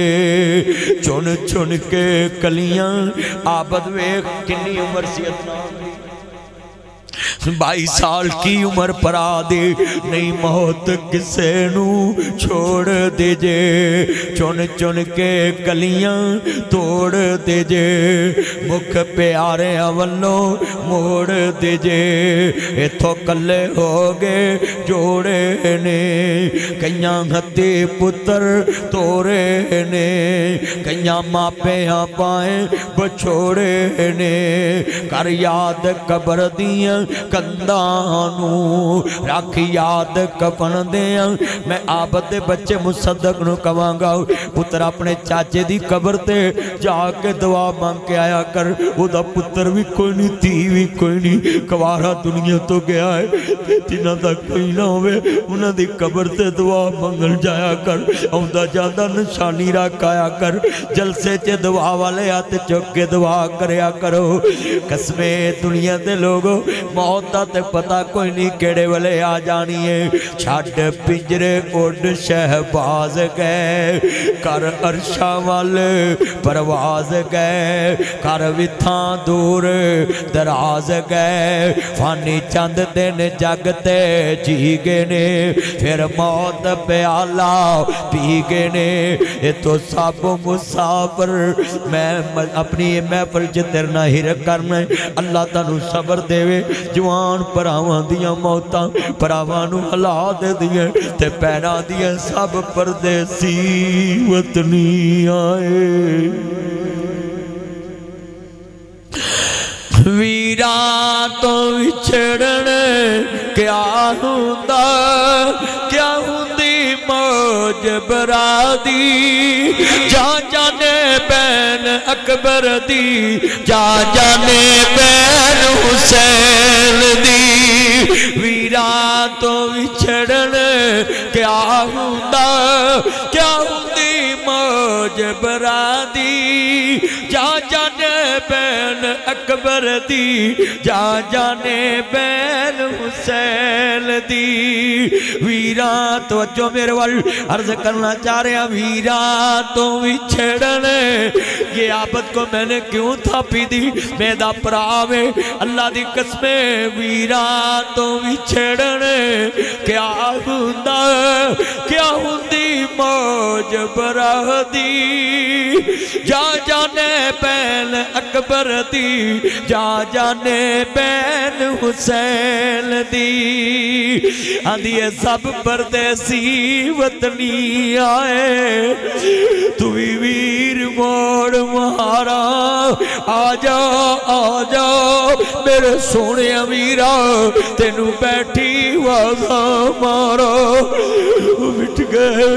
چن چن کے کلی آبد ویخ کنی عمر سی اتنا۔ بائی سال کی عمر پرا دے نہیں موت کسے نو چھوڑ دے جے۔ چن چن کے کلیاں توڑ دے جے۔ مکھ پیارے اولو موڑ دے جے۔ ایتھو کلے ہو گے جوڑے نے۔ کئیاں ہتے پتر توڑے نے۔ کئیاں ماں پہ ہاں پائیں بچھوڑے نے۔ کر یاد قبر دیاں کندانو رکھ یاد کفن دیاں میں آبت بچے مصدق نو کوانگا پتر اپنے چاچے دی قبر تے جا کے دعا مانگ کے آیا کر وہ دا پتر بھی کوئی نہیں تھی بھی کوئی نہیں کوارا دنیا تو گیا ہے تینہ دا کوئی نہ ہوئے انہ دی قبر تے دعا مانگل جایا کر اون دا جادہ نشانی رکھ آیا کر جلسے چے دعا والے آتے چوکے دعا کریا کرو قسمیں دنیا دے لوگوں موتا تے پتا کوئی نہیں کیڑے والے آ جانی ہے چھاڑ پنجرے اڈ شہباز گئے کر عرشہ والے پرواز گئے کر وتھاں دور دراز گئے فانی چند دن جگتے جی گے نے پھر موت پیالا پی گے نے یہ تو سب مسافر میں اپنی محفل جتر نہ ہی کرنا اللہ تنو صبر دے جوان پراوان دیا موتا پراوانو حلا دے دیا تے پینا دیا سب پردیسی وطنی آئے ویران تو وچھڑن کیا ہوں دا کیا ہوں دی موج برادی جا جانے بین اکبر دی، جا جانے بین حسین دی۔ ویران تو وچھڑن، کیا ہوں کیا ہوں موج برا دی جا جانے بین اکبر دی، جا جانے بین حسین دی۔ ویران تو جو میرے وال عرض کرنا چاہ رہے ہیں ویران تو وچھڑنے یہ آبت کو میں نے کیوں تھا پی دی میدہ پراوے اللہ دی قسمیں۔ ویران تو وچھڑنے کیا ہوندا، کیا ہوندی؟ موج براہ دی۔ جا جانے پین اکبر اکبر دی، جا جانے پین حسین دی۔ آدھیے سب پردیسی وطنی آئے۔ تو بھی ویر موڑ مہارا آ جاؤ آ جاؤ میرے سونے امیرہ تینو بیٹھی وازا مارا۔ مٹ گئے۔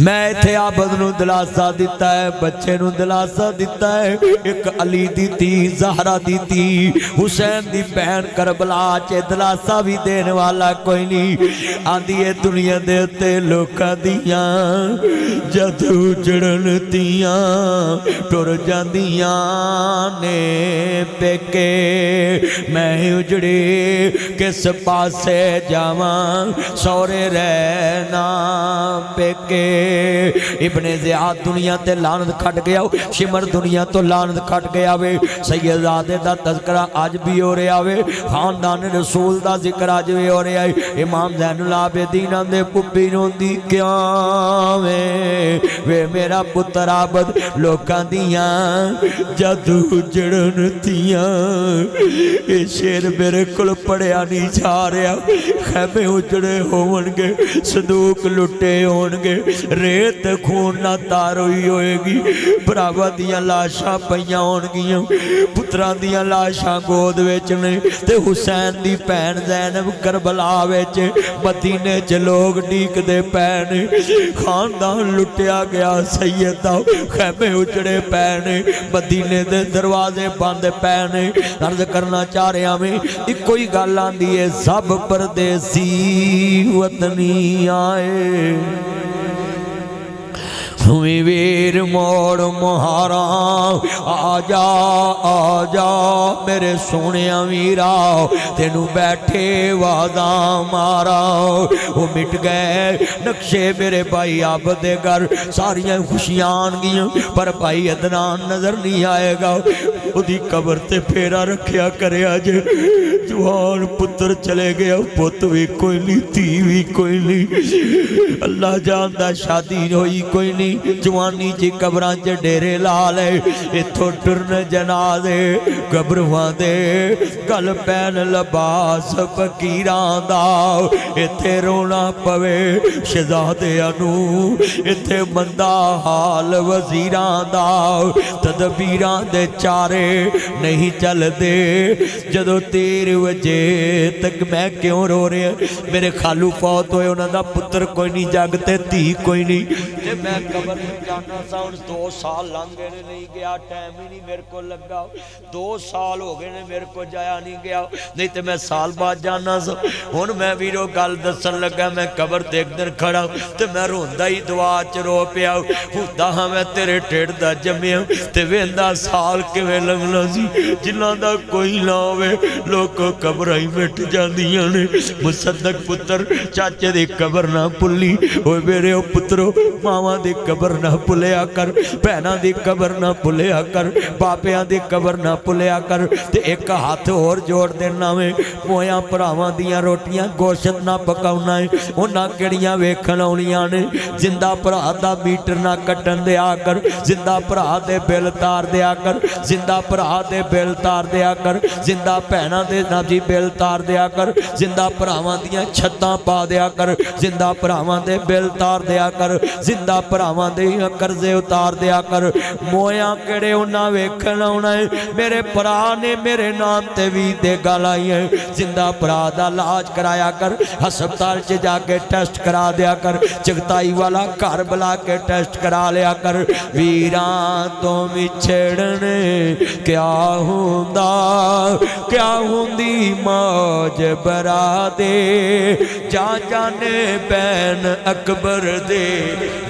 میں تھے آبد نو دلاسا دیتا ہے، بچے نو دلاسا دیتا ہے۔ ایک علی دی تی زہرہ دی تی حسین دی بہن کربلا چے دلاسا بھی دینے والا کوئی نہیں۔ آن دیئے دنیا دیتے لوکا دیاں، جد اجڑن تیاں۔ ٹر جان دیاں نے پیکے۔ میں اجڑے کس پاسے جاواں، سورے رہنا پیکے۔ ابن زیاد دنیا تے لانت کھٹ گیا ہو، شمر دنیا تو لانت کھٹ گیا وے۔ سید زادے دا تذکرہ آج بھی ہو رہا وے۔ خاندان رسول دا ذکر آج بھی ہو رہا ہے۔ امام زین العابدین دے پپی نو دی کیا وے؟ وے میرا پتر آبد، لوکاں دیاں جدو جڑن تیاں۔ اے شیر میرے کل پڑیا نہیں جا رہا۔ خیمے اجڑے ہونگے صدوق لٹے ہونگے ریت خون نہ تاروئی ہوئے گی براوا دیا لاشاں پیاں ہونگیاں پتران دیا لاشاں گود ویچنے تے حسین دی پین زینب کربلا ویچے مدینے چے لوگ ڈیک دے پین خاندان لٹیا گیا سیدہ خیمے اجڑے پین مدینے دے دروازے باندے پین عرض کرنا چاہ رہے ہمیں ایک کوئی گالان دیئے سب پردیسی وطنی آئے ہوئی ویر موڑ مہارا آ جا آ جا میرے سونے ویرا تینو بیٹھے وعدہ مارا وہ مٹ گئے نقشے میرے بھائی آپ دے گھر ساریاں خوشیاں گیاں پر بھائی ادنان نظر نہیں آئے گا وہ دی قبر تے پھیرا رکھیا کرے آجے جوان پتر چلے گیا پت بھی کوئی نہیں تھی بھی کوئی نہیں اللہ جاندہ شادی ہوئی کوئی نہیں جوانی جی قبران جے ڈیرے لالے اتھو ٹرن جنازے قبر دے، گل پین لباس فقیران دا۔ اتھے رونا پوے شہزادے انو اتھے مندہ حال وزیران دا۔ تدبیران دے چارے نہیں چل دے جدو تیر وجے تک میں کیوں رو رہے؟ ہیں میرے خالو فوت ہوئے انہوں دا پتر کوئی نہیں جاگتے تھی کوئی نہیں۔ تے میں قبر میں جانا سا ان دو سال لانگے نے نہیں گیا ٹائم ہی نہیں میرے کو لگا دو سال ہو گئے نے میرے کو جایا نہیں گیا نہیں تے میں سال بعد جانا سا ان میں ویرو گل دسن لگا میں قبر دیکھ دن کھڑا تے میں روندہ ہی دعا چرو پیا ہوتا ہاں میں تیرے ٹیڑ دا جمعہ تے ویندہ سال کے میں لگنا سی جنہ دا کوئی نہ ہوئے لوگ کو قبر ہی مٹ جان دیا نے مصدق پتر چاچے دی قبر نہ پلی اوہ میرے او پترو ماما دی قبر نہ پلیا کر پہنا دی قبر نہ پلیا کر، باپیاں دی قبر نہ پلیا کر، تے ایک ہاتھ اور جوڑ دینا میں مویاں پراواں دیاں روٹیاں گوشت نہ پکاؤنا ہے انہاں کڑیاں ویکھن اونیاں نے زندہ پرا دا میٹر نہ کٹن دے آکر زندہ پرا دے بیل تار دے آکر زندہ پرا دے بیل تار دے آکر زندہ پہنا دے نہ جی بیل تار دے آکر زندہ پراواں دیاں چھتاں پا دے آکر زندہ پراواں دے بیل تار دے آکر زندہ پراواں دے کرزے اتار دے آکر مویاں کڑے انہاں ویکھن ہونا ہے۔ میرے پرا نے میرے نام تے وی دے گالائی ہے زندہ پرا دا لاج کرایا کر۔ ہسپتال چے جا کے ٹیسٹ کرا دیا کر۔ چگتائی والا کار بلا کے ٹیسٹ کرا لیا کر۔ ویران تو مچھڑنے کیا ہوندہ کیا ہوندی موج برا دے؟ جا جانے بین اکبر دے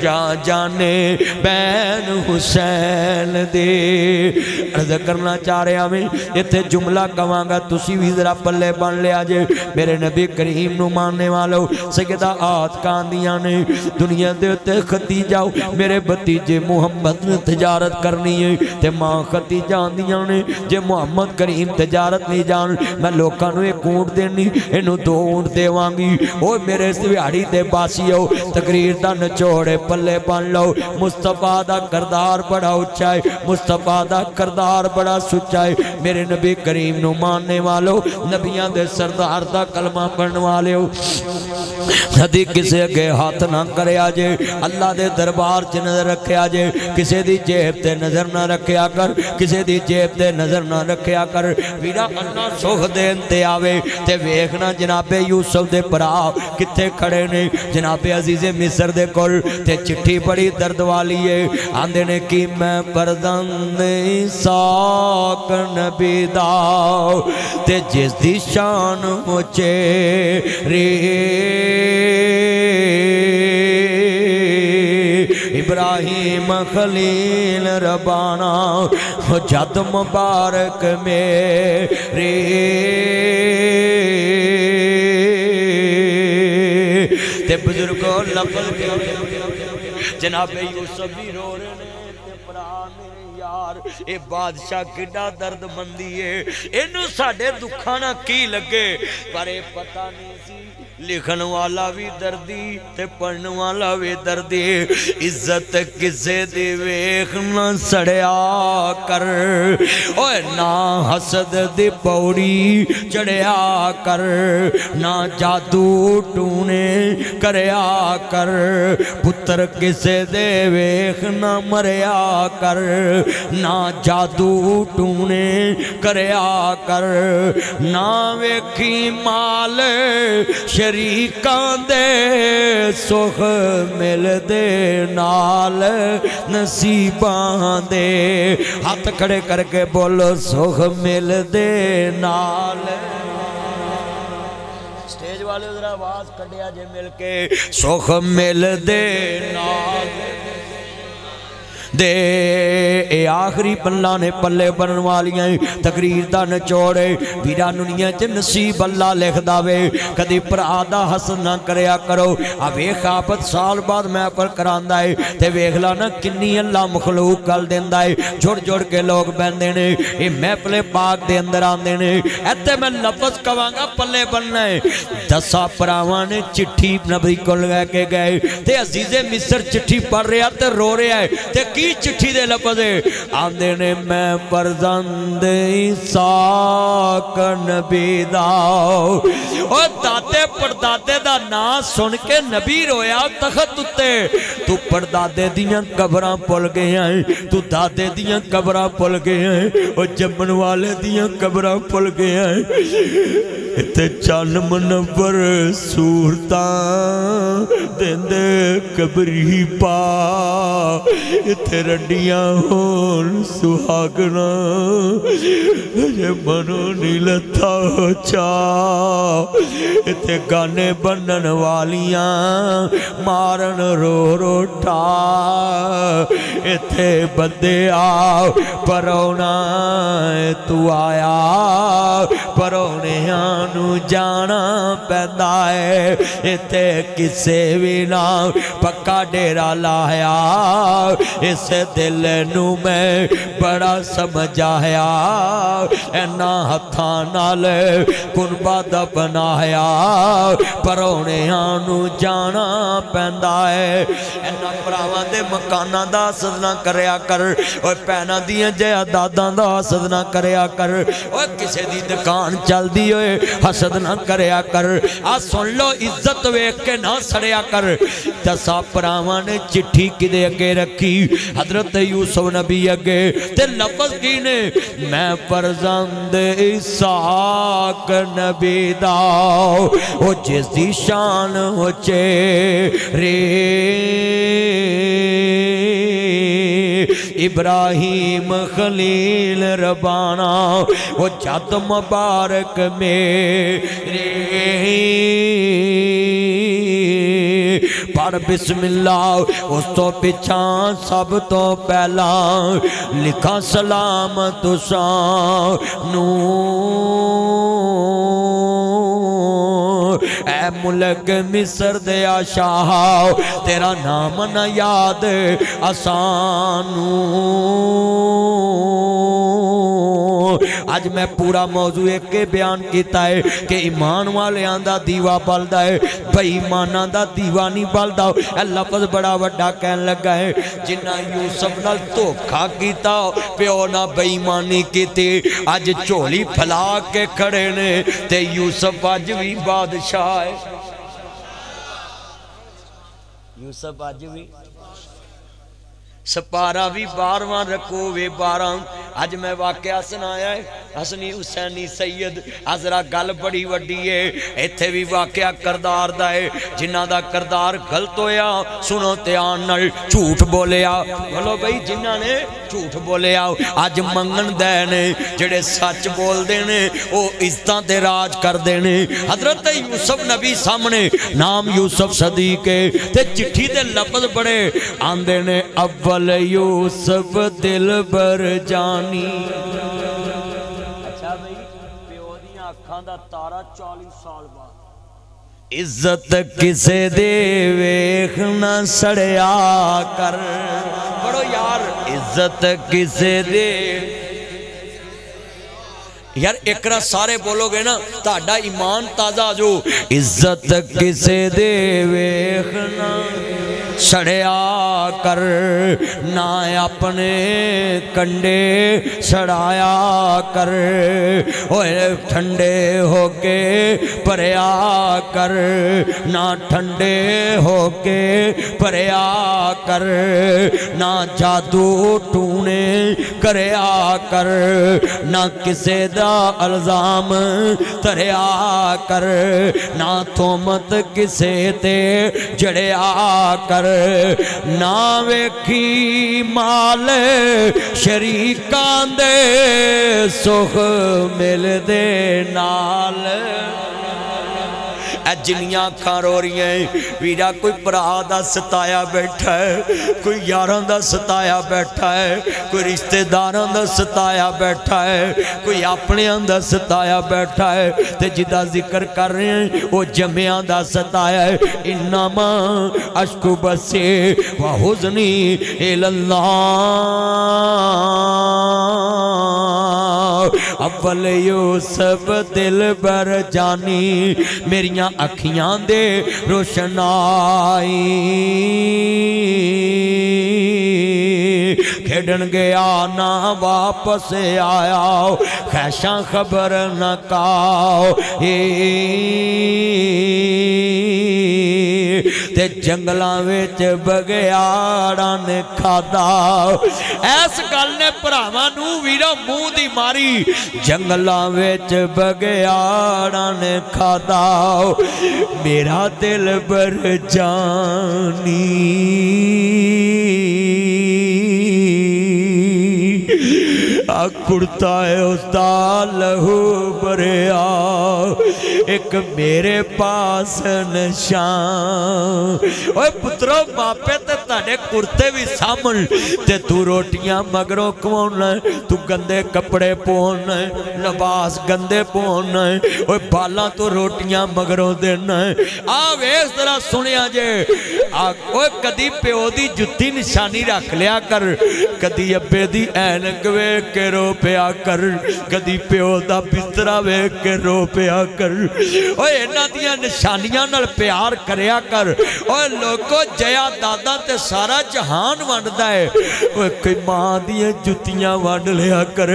جا جانے جانے بین حسین دے۔ عرض کرنا چاہ رہے ہمیں یہ تھے جملہ کمانگا تسی بھی ذرا پلے بن لے آجے میرے نبی کریم نو ماننے والو۔ سیدہ آت کاندیاں نے دنیا دے تے خطی جاؤ میرے بتیجے محمد نے تجارت کرنی ہے۔ تے ماں خطی جان دیاں نے جے محمد کریم تجارت نہیں جان، میں لوکاں نو ایک اونٹ دینی انو دو اونٹ دے وانگی اوہ میرے سویاڑی دے باسی ہو، تقریر دا نچوڑے پلے بن لو۔ مصطفیٰ دا کردار بڑا اچھائے مصطفیٰ دا کردار بڑا سچائے میرے نبی کریم نو ماننے والو نبیان دے سردار دا کلمہ پڑھنے والے ہو۔ صدی کسے اگے ہاتھ نہ کرے آجے اللہ دے دربار چ نظر رکھے آجے کسے دی جیب تے نظر نہ رکھے آکر کسے دی جیب تے نظر نہ رکھے آکر ویرا اللہ سوخ دے انتے آوے۔ تے ویکھنا جناب یوسف دے پرا کتے کھڑے نے۔ جناب عزیز مصر دے کل تے چٹھی بڑی درد والی ہے۔ آندے نے کی میں پردند ساک نبی داؤ تے جس دی شان مجھے ری۔ ابراہیم خلیل ربانا جد مبارک میں تے بزرگوں لفظ کے جناب یوسف بھی رو رہے ہیں تے پرانے یار، اے بادشاہ کڈا درد مندی ہے؟ اینو ساڑے دکھانا کی لگے؟ پر اے پتہ نہیں سی لکھن والا بھی دردی تے پڑھن والا بھی دردی۔ عزت کسے دی ویخنا سڑیا کر۔ اوہ نا حسد دی پوڑی چڑیا کر۔ نا جادو ٹونے کریا کر۔ پتر کسے دے ویخنا مریا کر۔ نا جادو ٹونے کریا کر۔ نا ویکھی مال شریکان دے سخ مل دے نال نصیبان دے ہاتھ کھڑے کر کے بولو سخ مل دے نال سٹیج والے ذرا آواز کڑیا جے مل کے سخ مل دے نال دے اے آخری پلہ نے پلے بنن والیاں تقریر دا نچوڑے بیرا ننیا چ نصیب اللہ لکھ داوے کدی پر آدھا حسن نہ کریا کرو اب ایک آپت سال بعد میں پر کراندہ ہے تے ویخلا نہ کنی اللہ مخلوق کل دیندہ ہے جھوڑ جھوڑ کے لوگ بین دینے اے میں پلے پاک دے اندر آن دینے ایتے میں لفظ کوانگا پلے بننا ہے دسا پراوانے چٹھی نبی کو لگا کے گئے تے عزیز مصر چٹھی پڑھ رہا تے رو رہا ہے تے کی چٹھی دے لفظ ہے؟ آن دینے میں پرزند عیسیٰ نبی داؤ اور دادے پردادے دا نا سن کے نبی رویا تخت اتے تو پردادے دیاں قبران پل گئے ہیں۔ تو دادے دیاں قبران پل گئے ہیں۔ اور جمن والے دیاں قبران پل گئے ہیں۔ تے چان منور سورتاں دیندے قبری پا۔ تے رڈیاں ہون سہاگنا یہ منو نیلتا ہو چا تے گانے بنن والیاں مارن رو رو ٹا تے بندے آ پرونا تو آیا پرونے آنو جانا پیدا ہے تے کسے بھی نہ پکا ڈیرا لایا اس دل نو میں بڑا سمجھایا اینا ہتھانا لے کنبا دا بنایا پرونے آنو جانا پیدا ہے۔ اینا پراوان دے مکانا دا سدنا کریا کر۔ اوہ پینا دیا جیا دادا دا سدنا کریا کر۔ اوہ کسے دی دکان چل دی ہوئے حسد نہ کریا کر۔ آ سن لو عزت ویک کے نہ سڑیا کر۔ دسا پراوان نے چٹھی کی دے اگے رکھی۔ حضرت یوسف نبی اگے تے لفظ کی نے؟ میں پرزند عیساق نبی داؤ او جس دی شان ہو چے رے ابراہیم خلیل ربانا وہ جد مبارک میرے۔ پڑھ بسم اللہ اس تو پچھان سب تو پہلا لکھا سلام تسان نو اے ملک مصر دیا شاہ تیرا نام نہ یاد، آسانو۔ آج میں پورا موضوع ایک کے بیان کیتا ہے کہ ایمان والے آندہ دیوا بلدہ ہے بھئی ایمان آندہ دیوا نہیں بلدہ اے لفظ بڑا وڈا کہن لگا ہے جنہ یوسف نال تو کھا کیتا، پیو نہ بھئی ایمانی کیتے آج چولی پھلا کے کھڑے نے، تے یوسف آج بھی بادشاہ ہے۔ یوسف آج بھی سپارہ بھی باروان رکھو وے باراں آج میں واقعہ سنایا ہے، حسنی حسینی سید، حضرہ گل بڑی وڈی ہے۔ ایتھے بھی واقعہ کردار دا ہے، جنہ دا کردار غلط ہویا، سنو تیان نل جھوٹ بولیا۔ بولو بھئی جنہ نے جھوٹ بولیا، آج منگن دینے جڑے سچ بول دینے او عزتاں تے راج کر دینے حضرت یوسف نبی سامنے، نام یوسف صدیقے تے چٹھی تے لفظ بڑے آن دینے اول یوسف دل بر جانی۔ اچھا پیو دیاں اکھاں دا تارا چالیس سال بعد۔ عزت کسے دے ویخنا سڑیا کر۔ پڑھو یار۔ عزت کسے دے۔ یار اکرا سارے بولو گے نا تاڑا ایمان تازہ جو۔ عزت کسے دے ویخنا سڑیا کر نہ اپنے کنڈے سڑایا کر اوے ٹھنڈے ہو کے پریا کر نہ ٹھنڈے ہو کے پریا کر نہ جادو ٹونے کریا کر نہ کسے دا الزام تریا کر نہ تومت کسے تے جڑیا کر نہ ویکھی مال شریکان دے سخ مل دے نال۔ اے جنیاں کھا رو رہی ہیں۔ ویرا کوئی پرا دا ستایا بیٹھا ہے، کوئی یاران دا ستایا بیٹھا ہے، کوئی رشتہ داران دا ستایا بیٹھا ہے، کوئی اپنے اندر ستایا بیٹھا ہے۔ تے جدہ ذکر کر رہے ہیں، وہ جمعیاں دا ستایا ہے۔ انما اشکو بسے، وحزنی الاللہ اول یوسف دل بر جانی، میریاں اکھیاں دے روشنائی کھیڑن گیا، نہ واپس آیا، خیشاں خبر نہ کاؤ۔ تے جنگلاں وچ بگیاڑاں نے کھادا ایس گل نے پراواں نو ویرا منہ دی ماری جنگلاں وچ بگیاڑاں نے کھادا میرا دل بر جانی کڑتا ہے اس دا لہو بریا ایک میرے پاس نشان۔ اوہ پترو، ماپے تے تانے کڑتے بھی سامن۔ تے تو روٹیاں مگروں کون ہے تو گندے کپڑے پون ہے لباس گندے پون ہے اوہ بالا تو روٹیاں مگروں دینا ہے آوے اس طرح سنیا جے۔ اوہ کدی پیو دی جتی نشانی رکھ لیا کر۔ کدی ابے دی اینک وے کے رو پیا کر۔ کدی پیو دا بسترا وے کے رو پیا کر۔ اوہ اینا دیا نشانیاں نل پیار کریا کر اوہ لوگو جیا دادا تے سارا جہان وانڈا ہے اوہ کوئی ماں دیا جتیاں وانڈ لیا کر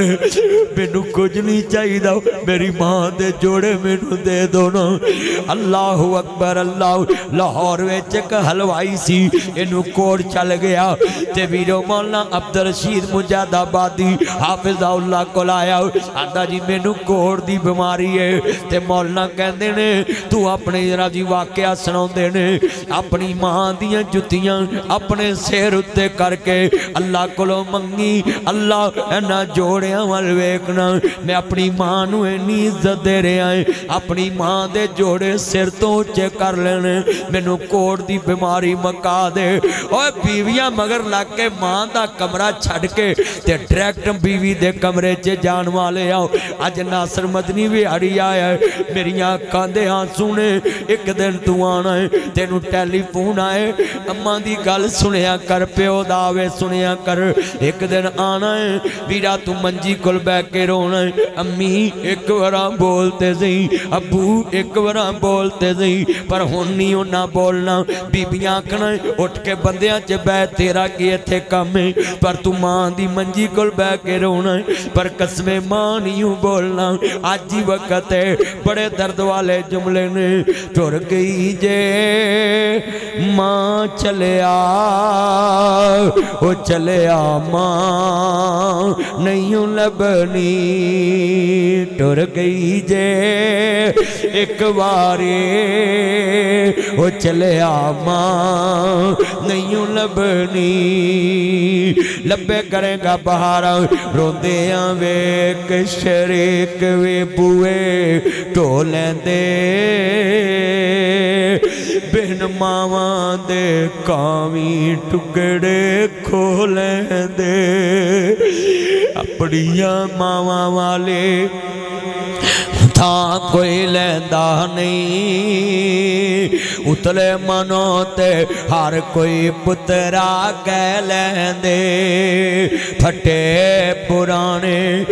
مینو کچھ نہیں چاہی دا میری ماں دے جوڑے مینو دے دونا اللہ اکبر اللہ لاہور ویچ ایک حلوائی سی انو کوڑ چل گیا تے ویرو مولانا عبدالرشید مجاد آبادی حافظ اللہ کو لایا آدھا جی مینو کوڑ دی بیماری ہے تے مولانا کہندے نے تو اپنے ذرا جی واقعہ سناؤں دے نے اپنی ماں دیاں جتیاں اپنے سیر اتے کر کے اللہ کو لو منگی اللہ اینا جوڑیاں والویکنا میں اپنی ماں نو اینی عزت دے رہے آئیں اپنی ماں دے جوڑے سر تو اچھے کر لینے مینو کوڑ دی بیماری مکا دے اوہ بیویاں مگر لگ کے ماں دا کمرہ چھڑ کے تے ڈریکٹ بیوی دے کمرے چے جان والے آؤ آج ناصر مدنی بھی ہڑی آیا دے ہاں سونے ایک دن تو آنا ہے تینو ٹیلی فون آئے اماں دی گل سنیا کر پیو داوے سنیا کر ایک دن آنا ہے بیرا تو منجی کل بے کے رونا ہے امی ایک وران بولتے زئی ابو ایک وران بولتے زئی پر ہونی ہو نہ بولنا بی بی آنکھنا ہے اٹھ کے بندیاں چے بے تیرا کیے تھے کم ہے پر تو ماں دی منجی کل بے کے رونا ہے پر قسم ماں نہیں بولنا آج ہی وقت ہے بڑے درد والے جملے نے ٹور گئی جے۔ ماں چلے آ او چلے آ ماں نہیں لبنی ٹور گئی جے۔ ایک بارے او چلے آ ماں نہیں لبنی۔ لبے کرے گا بہارا روندیاں ویک شریک وے بوئے۔ ٹولیں دے۔ بہن ماواں دے کامی ٹکڑے کھولیں دے۔ اپڑیاں ماواں والے تھا کوئی لیندہ نہیں۔ اتلے منو تے ہر کوئی پترا کہہ لیندے پھٹے پرانے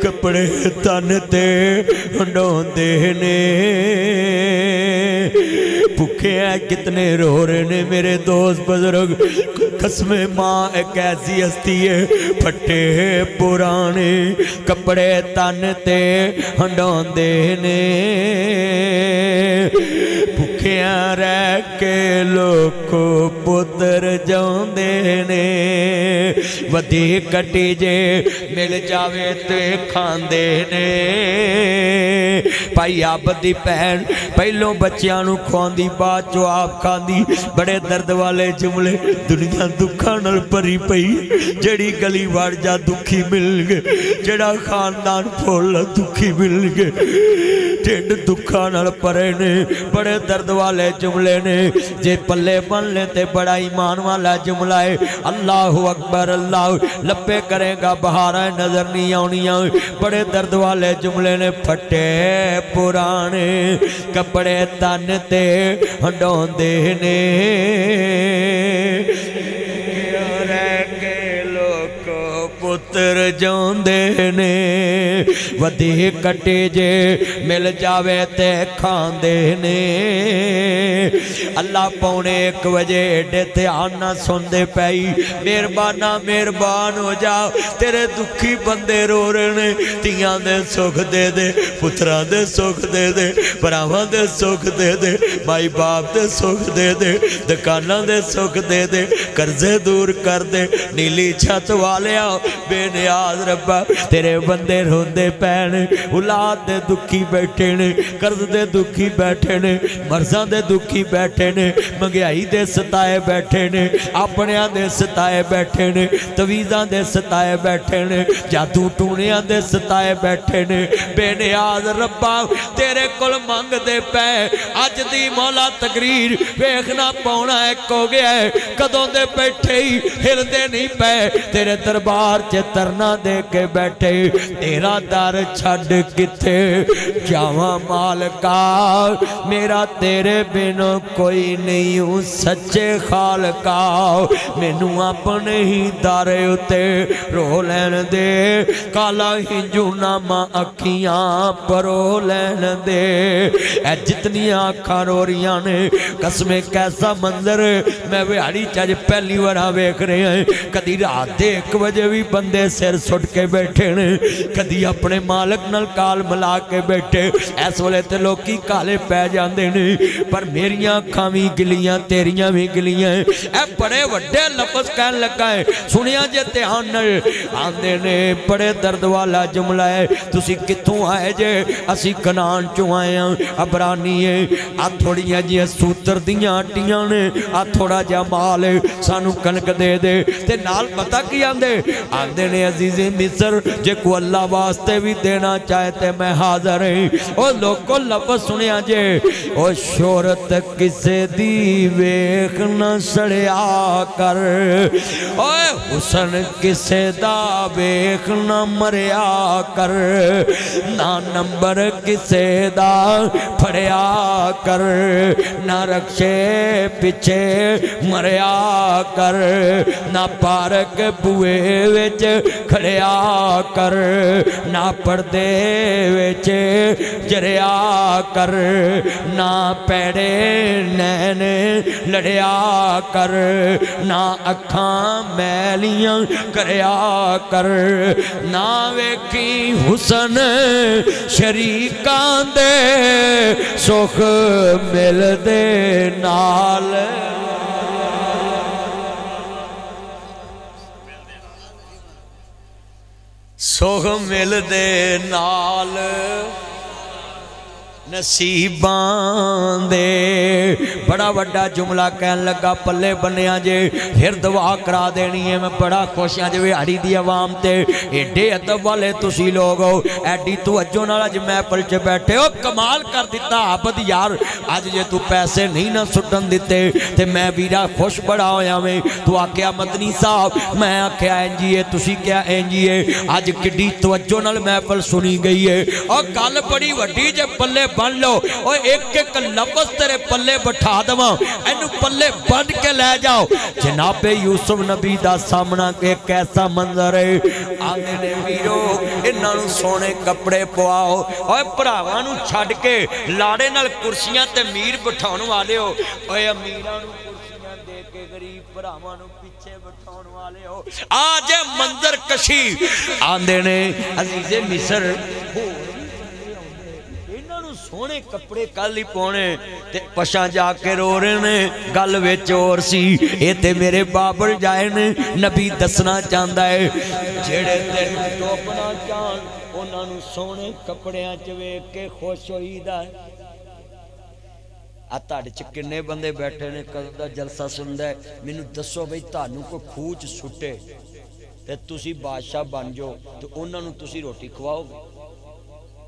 کپڑے تن تے ڈوندے نے پکھے ہیں کتنے رو رہے نے میرے دوست بزرگ قسم ماں ایک ایسی ہستی ہے پھٹے پرانے کپڑے تن تے ہنڈون دینے ਭੁੱਖਿਆਂ ਰਹਿ ਕੇ ਲੋਕੋ ਪੁੱਤਰ ਜਾਂਦੇ ਨੇ। ਵਧੇ ਘਟੇ ਜੇ ਮਿਲ ਜਾਵੇ ਤੇ ਖਾਂਦੇ ਨੇ। ਭਾਈ ਆਪ ਦੀ ਭੈਣ ਪਹਿਲੋਂ ਬੱਚਿਆਂ ਨੂੰ ਖਵਾਉਂਦੀ, ਬਾਅਦ ਚ ਆਪ ਖਾਂਦੀ। ਬੜੇ ਦਰਦ ਵਾਲੇ ਜੁਮਲੇ ਦੁਨੀਆ ਦੁੱਖਾਂ ਨਾਲ ਭਰੀ ਪਈ। ਜਿਹੜੀ ਗਲੀ ਵੜ ਜਾ ਦੁਖੀ ਮਿਲ ਗਏ, ਜਿਹੜਾ ਖਾਨਦਾਨ ਫੁੱਲ ਦੁਖੀ ਮਿਲ ਗਏ। ਢਿੱਡ ਦੁੱਖਾਂ ਨਾਲ ਭਰੇ ਨੇ, ਬੜੇ ਦਰਦ درد والے جملے نے جے پلے بن لے تے بڑا ایمان والا جملہ ہے۔ اللہ اکبر، اللہ لپے کرے گا بہاریں نظر نہیں آنیاں بڑے درد والے جملے نے پھٹے پرانے کپڑے تانتے ہنڈوں دینے ਪੁੱਤਰ ਜਾਉਂਦੇ ਨੇ। ਵਧੇ ਕਟੇ ਜੇ ਮਿਲ ਜਾਵੇ ਤੇ ਖਾਂਦੇ ਨੇ। ਅੱਲਾ ਪੌਣੇ 1 ਵਜੇ ਏਡੇ ਧਿਆਨ ਨਾਲ ਸੁਣਦੇ ਪਈ, ਮਿਹਰਬਾਨਾ, ਮਿਹਰਬਾਨ ਹੋ ਜਾ, ਤੇਰੇ ਦੁਖੀ ਬੰਦੇ ਰੋ ਰਹੇ ਨੇ। ਧੀਆਂ ਦੇ ਸੁੱਖ ਦੇ ਦੇ, ਪੁੱਤਰਾਂ ਦੇ ਸੁੱਖ ਦੇ ਦੇ, ਭਰਾਵਾਂ ਦੇ ਸੁੱਖ ਦੇ ਦੇ ਮਾਈ ਬਾਪ ਦੇ ਸੁੱਖ ਦੇ ਦੇ, ਦੁਕਾਨਾਂ ਦੇ ਸੁੱਖ ਦੇ ਦੇ, ਕਰਜ਼ੇ ਦੂਰ ਕਰ ਦੇ, ਨੀਲੀ ਛੱਤ ਵਾਲਿਆ نیاز ربا تیرے بندے روندے پین اولاد دے دکھی بیٹھے نے دے دکھی بیٹھے نے دے دکھی بیٹھے نے دے ستائے بیٹھے اپنیاں دے ستائے بیٹھے نے دے ستائے بیٹھے جادو ٹونیاں دے ستائے بیٹھے بے نیاز ربا تیرے کل منگ دے پے اج دی مولا تقریر ویخنا پاونا ایک ہو گیا ہے کدوں دے بیٹھے ہی ہلدے نہیں پے تیرے دربار چ درنا دے کے بیٹھے تیرا در چھڑ کتے جاواں مالکا میرا تیرے بن کوئی نہیں ہوں سچے خالقا مینوں اپنے ہی دار اتے رو لین دے کالا ہنجو ناما اکھیاں پرو لین دے اے جتنی آنکھاں رو ریاں نے قسمیں کیسا منظر میں ویاری چاج پہلی ورہ ویکھ رہے ہیں کدی رات دے ایک وجہ بھی بندے ਬੰਦੇ ਸਿਰ ਸੁੱਟ ਕੇ ਬੈਠੇ ਨੇ, ਕਦੀ ਆਪਣੇ ਮਾਲਕ ਨਾਲ ਕਾਲ ਮਿਲਾ ਕੇ ਬੈਠੇ, ਇਸ ਵੇਲੇ ਤੇ ਲੋਕੀ ਕਾਲੇ ਪੈ ਜਾਂਦੇ ਨੇ, ਪਰ ਮੇਰੀਆਂ ਅੱਖਾਂ ਵੀ ਗਿਲੀਆਂ, ਤੇਰੀਆਂ ਵੀ ਗਿਲੀਆਂ ਇਹ ਬੜੇ ਵੱਡੇ ਲਫ਼ਜ਼ ਕਹਿਣ ਲੱਗਾ ਹੈ ਸੁਣਿਆ ਜੇ ਧਿਆਨ ਨਾਲ, ਆਂਦੇ ਨੇ, ਬੜੇ ਦਰਦ ਵਾਲਾ ਜੁਮਲਾ ਹੈ ਤੁਸੀਂ ਕਿੱਥੋਂ ਆਏ ਜੇ? ਅਸੀਂ ਕਨਾਨ ਚੋਂ ਆਏ ਆ ਅਬਰਾਨੀਏ ਆ ਥੋੜੀਆਂ ਜਿਹੀਆਂ ਸੂਤਰ ਦੀਆਂ ਆਟੀਆਂ ਨੇ, ਆ ਥੋੜਾ ਜਿਹਾ ਮਾਲ ਸਾਨੂੰ ਕਣਕ ਦੇ ਦੇ। ਤੇ ਨਾਲ ਪਤਾ ਕੀ ਆਂਦੇ? ਆਂਦੇ ਨੇ میرے عزیز مصر، جے کو اللہ واسطے بھی دینا چاہتے میں حاضر ہیں او لوگو لفظ سنیا جے۔ او شہرت کسے دی ویخ نہ سڑیا کر۔ او حسن کسے دا ویخ نہ مریا کر۔ نہ نمبر کسے دا پھڑیا کر۔ نہ رکشے پیچھے مریا کر۔ نہ پارک بوے وچ کھڑیا کر نہ پردے ویچ جریا کر نہ پیڑے نین لڑیا کر نہ اکھاں میلیاں کریا کر نہ ویکی حسن شریکان دے سکھ مل دے نال ਸੁਖ ਮਿਲਦੇ ਨਾਲ। نصیبان دے بڑا بڑا جملہ کہن لگا پلے بنیا جے پھر دعا کرا دینی ہے میں بڑا خوش ہاں وہ ہڑی دی عوام تے ایڈے ادب والے تسی لوگ ہو ایڈی توجہ نال اج محفل چ بیٹھے او کمال کر دیتا عبد یار اج جے تو پیسے نہیں نہ سٹن دیتے تے میں بیرا خوش بڑا ہویا میں تو آکھیا مدنی صاحب میں آکھیا این جی اے تسی کیا این جی اے اج کڈی توجہ نال پل سنی گئی ہے او کال بڑی وڈی جے پلے ਬਣ ਲਓ। ਓਏ, ਇੱਕ ਇੱਕ ਲਫ਼ਜ਼ ਤੇਰੇ ਪੱਲੇ ਬਿਠਾ ਦਵਾਂ। ਇਹਨੂੰ ਪੱਲੇ ਬੰਨ ਕੇ ਲੈ ਜਾਓ। ਜਨਾਬੇ ਯੂਸਫ ਨਬੀ ਦਾ ਸਾਹਮਣਾ ਕਿ ਕੈਸਾ ਮੰਜ਼ਰ ਹੈ ਆਂਦੇ ਨੇ, ਵੀਰੋ, ਇਹਨਾਂ ਨੂੰ ਸੋਹਣੇ ਕੱਪੜੇ ਪਵਾਓ। ਓਏ, ਭਰਾਵਾਂ ਨੂੰ ਛੱਡ ਕੇ ਲਾੜੇ ਨਾਲ ਕੁਰਸੀਆਂ ਤੇ ਮੀਰ ਬਿਠਾਉਣ ਵਾਲਿਓ। ਓਏ, ਅਮੀਰਾਂ ਨੂੰ ਕੁਰਸੀਆਂ ਦੇ ਕੇ ਗਰੀਬ ਭਰਾਵਾਂ ਨੂੰ ਪਿੱਛੇ ਬਿਠਾਉਣ ਵਾਲਿਓ। ਆ ਜੇ ਮੰਜ਼ਰ ਕਸ਼ੀ। ਆਂਦੇ ਨੇ, ਅਜ਼ੀਜ਼ੇ ਮਿਸਰ, ਹੋਰ ਸੋਹਣੇ ਕੱਪੜੇ ਕੱਲ ਹੀ ਪਾਉਣੇ ਤੇ ਪਛਾਂ ਜਾ ਕੇ ਰੋ ਰਹੇ ਨੇ। ਗੱਲ ਵਿੱਚ ਹੋਰ ਸੀ, ਇਹ ਤੇ ਮੇਰੇ ਬਾਬਰ ਜਾਏ ਨੇ। ਨਬੀ ਦੱਸਣਾ ਚਾਹੁੰਦਾ ਹੈ ਜਿਹੜੇ ਦਿਨ ਟੋਪਣਾ ਚਾਹਣ ਉਹਨਾਂ ਨੂੰ ਸੋਹਣੇ ਕੱਪੜਿਆਂ 'ਚ ਵੇਖ ਕੇ ਖੁਸ਼ ਹੋਈਦਾ ਹੈ ਆ ਤੁਹਾਡੇ 'ਚ ਕਿੰਨੇ ਬੰਦੇ ਬੈਠੇ ਨੇ, ਕਦੋਂ ਦਾ ਜਲਸਾ ਸੁਣਦਾ ਮੈਨੂੰ ਦੱਸੋ ਬਈ, ਤੁਹਾਨੂੰ ਕੋਈ ਖੂਚ ਸੁੱਟੇ ਤੇ ਤੁਸੀਂ ਬਾਦਸ਼ਾਹ ਬਣ ਜਾਓ ਤੇ ਉਹਨਾਂ ਨੂੰ ਤੁਸੀਂ ਰੋਟੀ ਖਵਾਓਗੇ?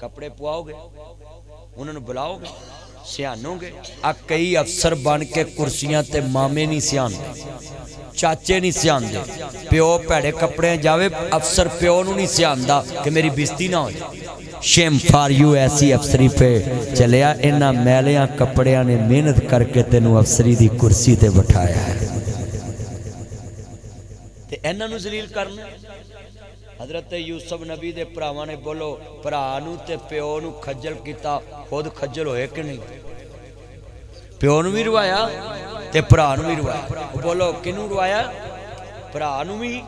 ਕੱਪੜੇ ਪਵਾਓਗੇ? ਉਹਨਾਂ ਨੂੰ ਬੁਲਾਓਗੇ ਸਿਆਣੋਗੇ ਆ ਕਈ ਅਫਸਰ ਬਣ ਕੇ ਕੁਰਸੀਆਂ ਤੇ ਮਾਮੇ ਨਹੀਂ ਸਿਆਣਦੇ, ਚਾਚੇ ਨਹੀਂ ਸਿਆਣਦੇ। ਪਿਓ ਭੈੜੇ ਕੱਪੜਿਆਂ ਜਾਵੇ, ਅਫਸਰ ਪਿਓ ਨੂੰ ਨਹੀਂ ਸਿਆਣਦਾ ਕਿ ਮੇਰੀ ਬਿਸਤੀ ਨਾ ਹੋ ਜਾਏ ਸ਼ੇਮ ਫਾਰ ਯੂ ਐਸੀ ਅਫਸਰੀ ਪੇ ਚਲਿਆ। ਇਹਨਾਂ ਮੈਲਿਆਂ ਕੱਪੜਿਆਂ ਨੇ ਮਿਹਨਤ ਕਰਕੇ ਤੈਨੂੰ ਅਫਸਰੀ ਦੀ ਕੁਰਸੀ ਤੇ ਬਿਠਾਇਆ ਹੈ। ਤੇ ਇਹਨਾਂ ਨੂੰ ਜ਼ਲੀਲ ਕਰਨਾ ਹਜ਼ਰਤ ਯੂਸਫ ਨਬੀ ਦੇ ਭਰਾਵਾਂ ਨੇ ਬੋਲੋ, ਭਰਾ ਨੂੰ ਤੇ ਪਿਓ ਨੂੰ ਖੱਜਲ ਕੀਤਾ, ਖੁਦ ਖੱਜਲ ਹੋਏ ਕਿ ਨਹੀਂ? ਪਿਓ ਨੂੰ ਵੀ ਰਵਾਇਆ ਤੇ ਭਰਾ ਨੂੰ ਵੀ ਰਵਾਇਆ ਬੋਲੋ, ਕਿਹਨੂੰ ਰਵਾਇਆ ਭਰਾ ਨੂੰ ਵੀ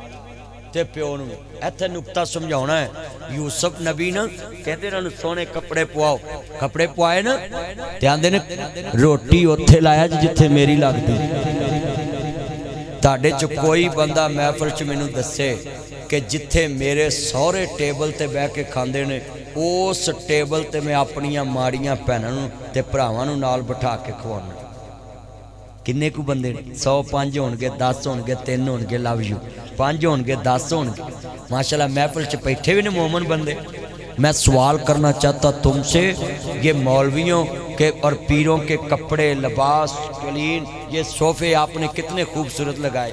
ਤੇ ਪਿਓ ਨੂੰ ਇੱਥੇ ਨੁਕਤਾ ਸਮਝਾਉਣਾ ਹੈ। ਯੂਸਫ ਨਬੀ ਨਾ ਕਹਿੰਦੇ ਇਹਨਾਂ ਨੂੰ ਸੋਹਣੇ ਕੱਪੜੇ ਪਵਾਓ ਕੱਪੜੇ ਪਵਾਏ ਨਾ ਤੇ ਆਂਦੇ ਨੇ, ਰੋਟੀ ਉੱਥੇ ਲਾਇਆ ਜਿੱਥੇ ਮੇਰੀ ਲੱਗਦੀ। ਤੁਹਾਡੇ ਚ ਕੋਈ ਬੰਦਾ ਮਹਿਫਲ ਚ ਮੈਨੂੰ ਦੱਸੇ। جتے میرے سہورے ٹیبل تہ کے کھانے اس ٹیبل پہ میں اپنیاں ماڑیاں بھنوں بٹھا کے کونا کن کو بندے سو پانچ ہون گئے دس ہون گئے تین ہون گئے لو یو۔ پانچ ہون گے، دس ہون گے۔ ماشاء اللہ محفل چپٹھے بھی نمومن بنتے میں سوال کرنا چاہتا تم سے، یہ مولویوں کے اور پیروں کے کپڑے، لباس کلین یہ صوفے آپ نے کتنے خوبصورت لگائے۔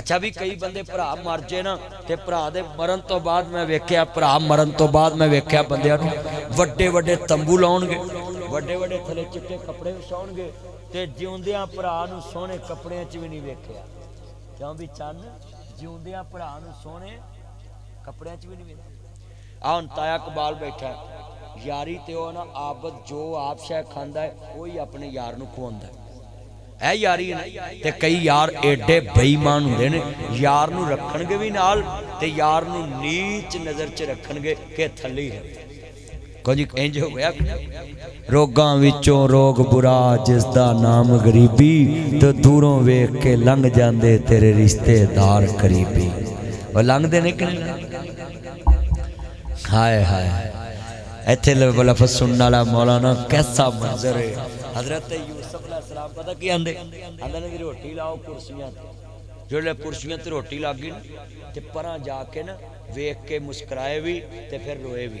ਅੱਛਾ ਵੀ ਕਈ ਬੰਦੇ ਭਰਾ ਮਰ ਜੇ ਨਾ ਤੇ ਭਰਾ ਦੇ ਮਰਨ ਤੋਂ ਬਾਅਦ ਮੈਂ ਵੇਖਿਆ ਭਰਾ ਮਰਨ ਤੋਂ ਬਾਅਦ ਮੈਂ ਵੇਖਿਆ ਬੰਦਿਆਂ ਨੂੰ ਵੱਡੇ ਵੱਡੇ ਤੰਬੂ ਲਾਉਣਗੇ ਵੱਡੇ ਵੱਡੇ ਥੱਲੇ ਚਿੱਟੇ ਕੱਪੜੇ ਵਿਛਾਉਣਗੇ ਤੇ ਜਿਉਂਦਿਆਂ ਭਰਾ ਨੂੰ ਸੋਹਣੇ ਕੱਪੜਿਆਂ 'ਚ ਵੀ ਨਹੀਂ ਵੇਖਿਆ। ਕਿਉਂ ਵੀ ਚੰਨ, ਜਿਉਂਦਿਆਂ ਭਰਾ ਨੂੰ ਸੋਹਣੇ ਕੱਪੜਿਆਂ 'ਚ ਵੀ ਨਹੀਂ ਵੇਖਿਆ। ਆ ਹੁਣ ਤਾਇਆ ਕਬਾਲ ਬੈਠਾ ਯਾਰੀ ਤੇ ਉਹ ਨਾ ਆਬਦ ਜੋ ਆਪ ਸ਼ੈ ਖਾਂਦਾ ਹੈ, ਉਹੀ ਆਪਣੇ ਯਾਰ ਨੂੰ ਖਵਾਉਂਦਾ ਹੈ। ਇਹ ਯਾਰੀ ਤੇ ਕਈ ਯਾਰ ਏਡੇ ਬੇਈਮਾਨ ਹੁੰਦੇ ਨੇ, ਯਾਰ ਨੂੰ ਰੱਖਣਗੇ ਵੀ ਨਾਲ ਤੇ ਯਾਰ ਨੂੰ ਨੀਚ ਨਜ਼ਰ 'ਚ ਰੱਖਣਗੇ ਕਿ ਥੱਲੇ ਹੀ। کجھ انج ہو گیا روگاں وچوں روگ برا جس دا نام غریبی تو دوروں ویک کے لنگ جاندے تیرے رشتے دار قریبی وہ لنگ دے نکل ہائے ہائے ایتھے لے لفظ سننا لا مولانا کیسا منظر ہے حضرت یوسف علیہ السلام پتہ کی آندے آندے نے روٹی لاؤ کرسیاں تھے جو لے کرسیاں تھے روٹی لاؤ گی تے پرہ جا کے نا ویک کے مسکرائے بھی تے پھر روئے بھی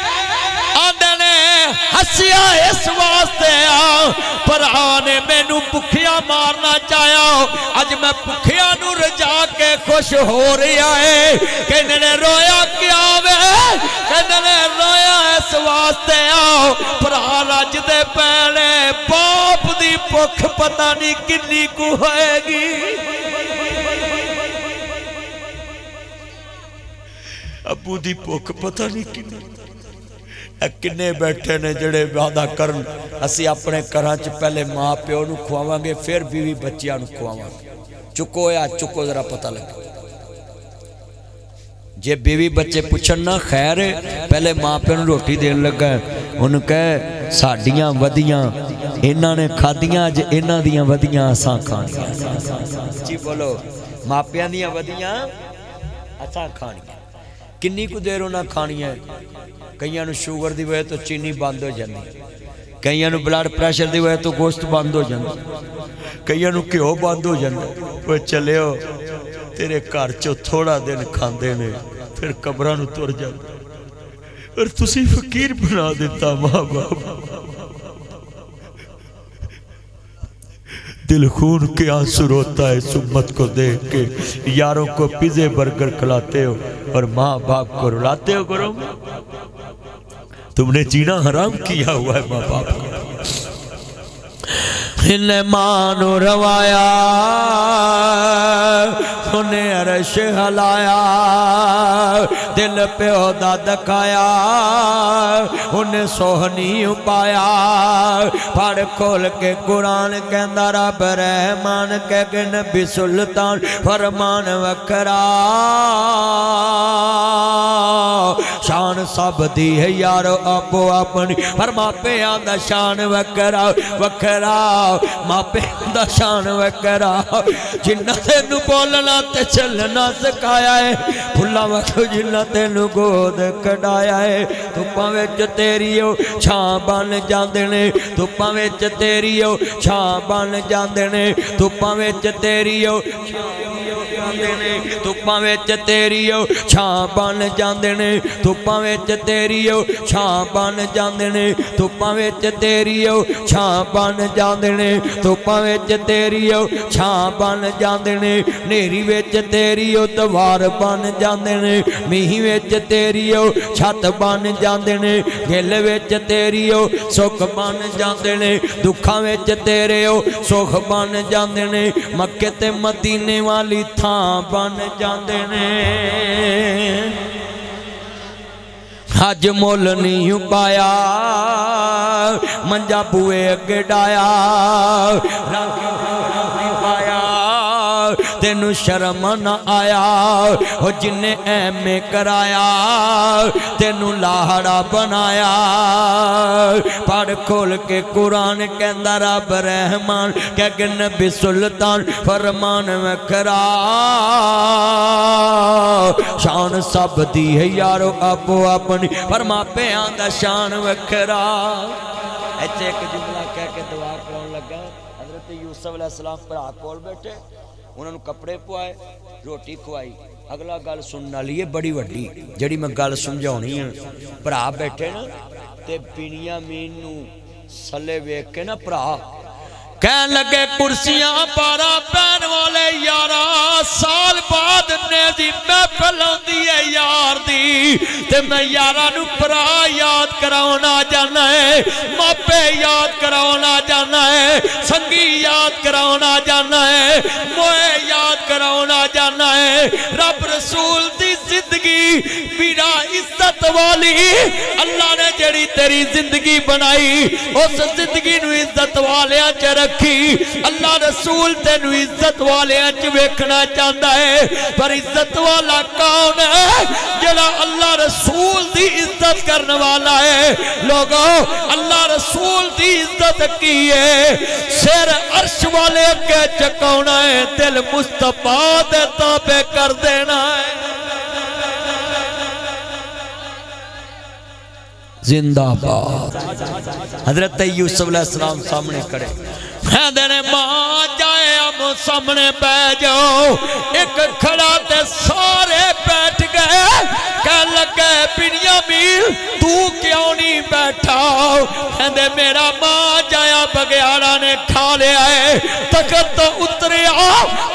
آندنے ہسیا اس واسطے آ، پر آنے میں نو بکھیا مارنا چاہیا۔ آج میں بکھیا نو رجا کے خوش ہو رہا ہے۔ کہنے نے رویا کیا وے؟ کہنے نے رویا اس واسطے آ، پر آن اج دے پینے۔ باپ دی پکھ پتا نہیں کنی کو ہوئے گی۔ ابو دی بھوک پتہ نہیں کنی کنے بیٹھے نے جڑے وعدہ کرن، اسی اپنے گھراں چ پہلے ماں پیو نو کھواواں گے، پھر بیوی بچیاں نو کھواواں گے۔ چکو یا چکو، ذرا پتہ لگے۔ جے بیوی بچے پوچھن نہ خیر پہلے ماں پیو نو روٹی دین لگا ہے۔ ان کہے، ساڈیاں ودیاں، انہاں نے کھادیاں اج انہاں دیاں ودیاں اساں کھانیاں جی بولو، ماں پیاں دیاں ودیاں اساں کھانیاں ਕਿੰਨੀ ਕੁ ਦੇਰ ਉਹਨਾਂ ਖਾਣੀ ਹੈ? ਕਈਆਂ ਨੂੰ ਸ਼ੂਗਰ ਦੀ ਵਜ੍ਹਾ ਤੋਂ ਚੀਨੀ ਬੰਦ ਹੋ ਜਾਂਦੀ ਕਈਆਂ ਨੂੰ ਬਲੱਡ ਪ੍ਰੈਸ਼ਰ ਦੀ ਵਜ੍ਹਾ ਤੋਂ ਗੋਸ਼ਤ ਬੰਦ ਹੋ ਜਾਂਦਾ ਕਈਆਂ ਨੂੰ ਘਿਓ ਬੰਦ ਹੋ ਜਾਂਦਾ ਓਏ ਚੱਲਿਓ, ਤੇਰੇ ਘਰ ਚੋਂ ਥੋੜਾ ਦਿਨ ਖਾਂਦੇ ਨੇ, ਫਿਰ ਕਬਰਾਂ ਨੂੰ ਤੁਰ ਜਾਂਦੇ ਔਰ ਤੁਸੀਂ ਫਕੀਰ ਬਣਾ ਦਿੱਤਾ ਮਾਂ ਬਾਪ دل خون کے آنسو روتا ہے اس امت کو دیکھ کے۔ یاروں کو پیزے، برگر کھلاتے ہو اور ماں باپ کو رلاتے ہو گرو تم نے جینا حرام کیا ہوا ہے ماں باپ کو۔ ہن مانو روایا۔ انہیں عرش ہلایا، دل پیو دا دکھایا انہیں سوہنی پایا۔ پھڑ کھول کے قرآن کہندہ رب رحمان کہ نبی سلطان فرمان وکرا شان سب دی ہے یارو اپو اپنی۔ فرما پہ آندہ شان وکرا وکرا ماں پہ آندہ شان وکرا جنہ تینو بولنا تے چلنا سکھایا ہے۔ پھلا وقت جنہ تینو گود کڑایا ہے۔ تو پاوچ تیری ہو چھان بان جاندنے تو پاوچ تیری ہو چھان بان جاندنے تو پاوچ تیری ہو جاندے نے دھپاں وچ تیری چھاں بن جاندے دھپاں وچ تیری او چھاں بن جاندے نے دھپاں وچ تیری چھاں بن جاندے نے دھپاں وچ تیری چھاں بن جاندے نے نیری وچ تیری او توار بن جاندے نے میہ وچ تیری او چھت بن جاندے گل وچ تیری او سکھ بن جاندے دکھاں وچ تیرے او سکھ بن جاندے نے تے مدینے والی تھاں بن جاندے نے حج مول نہیں پایا منجا بوئے اگے ڈایا تینو شرم نہ آیا۔ ہو جن نے ایم کرایا، تینو لاہڑا بنایا۔ پڑھ کھول کے قرآن کے اندر اب رحمان، کہ کہ نبی سلطان فرمان میں کرا شان سب دی ہے یارو، ابو اپنی فرما پہ آن دا شان وکھرا۔ ایچے ایک جملہ کہہ کے دعا کرنے لگا۔ حضرت یوسف علیہ السلام پر آکول بیٹھے۔ ਉਹਨਾਂ ਨੂੰ ਕੱਪੜੇ ਪਵਾਏ, ਰੋਟੀ ਖਵਾਈ। ਅਗਲਾ ਗੱਲ ਸੁਣਨ ਵਾਲੀ ਹੈ ਬੜੀ ਵੱਡੀ, ਜਿਹੜੀ ਮੈਂ ਗੱਲ ਸਮਝਾਉਣੀ ਆ। ਭਰਾ ਬੈਠੇ ਨਾ, ਤੇ ਬਿਨਿਆਮੀਨ ਨੂੰ ਸੱਲੇ ਵੇਖ ਕੇ ਨਾ ਭਰਾ کہنے لگے کرسیاں پارا پین والے یارا، سال بعد نیزی میں پھلوں دیئے یار دی۔ تے میں یارا نو پرا یاد کراؤنا جانا ہے، ماپے یاد کراؤنا جانا ہے، سنگی یاد کراؤنا جانا ہے، موئے یاد کراؤنا جانا ہے۔ رب رسول دی زندگی، میرا عزت والی۔ اللہ نے جڑی تیری زندگی بنائی، اس زندگی نو عزت والیاں چرک رکھی اللہ رسول تینو عزت والے اچھ ویکھنا چاہتا ہے، پر عزت والا کون ہے جڑا اللہ رسول دی عزت کرنے والا ہے؟ لوگوں اللہ رسول دی عزت کی ہے؟ سیر عرش والے کے چکونا ہے، دل مصطفیٰ دیتا پہ کر دینا ہے۔ زندہ بات حضرت یوسف علیہ السلام سامنے کرے کہندے ماں جائے ہم سامنے پہ جاؤ۔ ایک کھڑا تے سارے بیٹھ گئے۔ کہہ لگے بنیامین تو کیوں نہیں بیٹھا؟ کہندے میرا ماں جایا بگیارہ نے کھا لے آئے تکت تو اتریا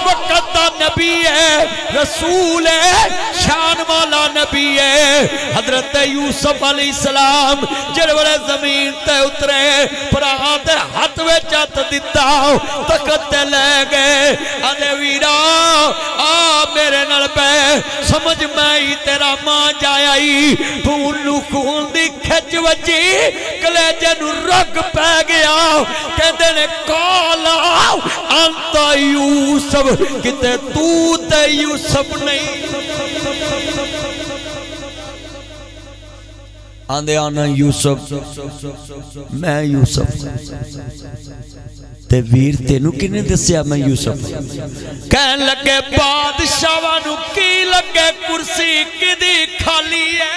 وقت دا نبی ہے، رسول ہے، شان والا نبی ہے۔ حضرت یوسف علیہ السلام جڑ بڑے زمین تے اترے پرہاں تے ہاتھ وے چت دیتا تکت تے لے گئے۔ آدھے ویرا، آ میرے نل پہ سمجھ میں ہی تیرا ماں جایا تو انہوں خون دی کھچ وجی کلے جنو رگ پہ گیا۔ کہتے نے، کالا انتا یوسف کتے تو تے یوسف نہیں. آندے آنا، یوسف، میں یوسف. تے ویر تینو کنے دسیا، میں یوسف. کہن لگے بادشاہ بادشاہانو کی لگے کرسی، کدی کھالی ہے؟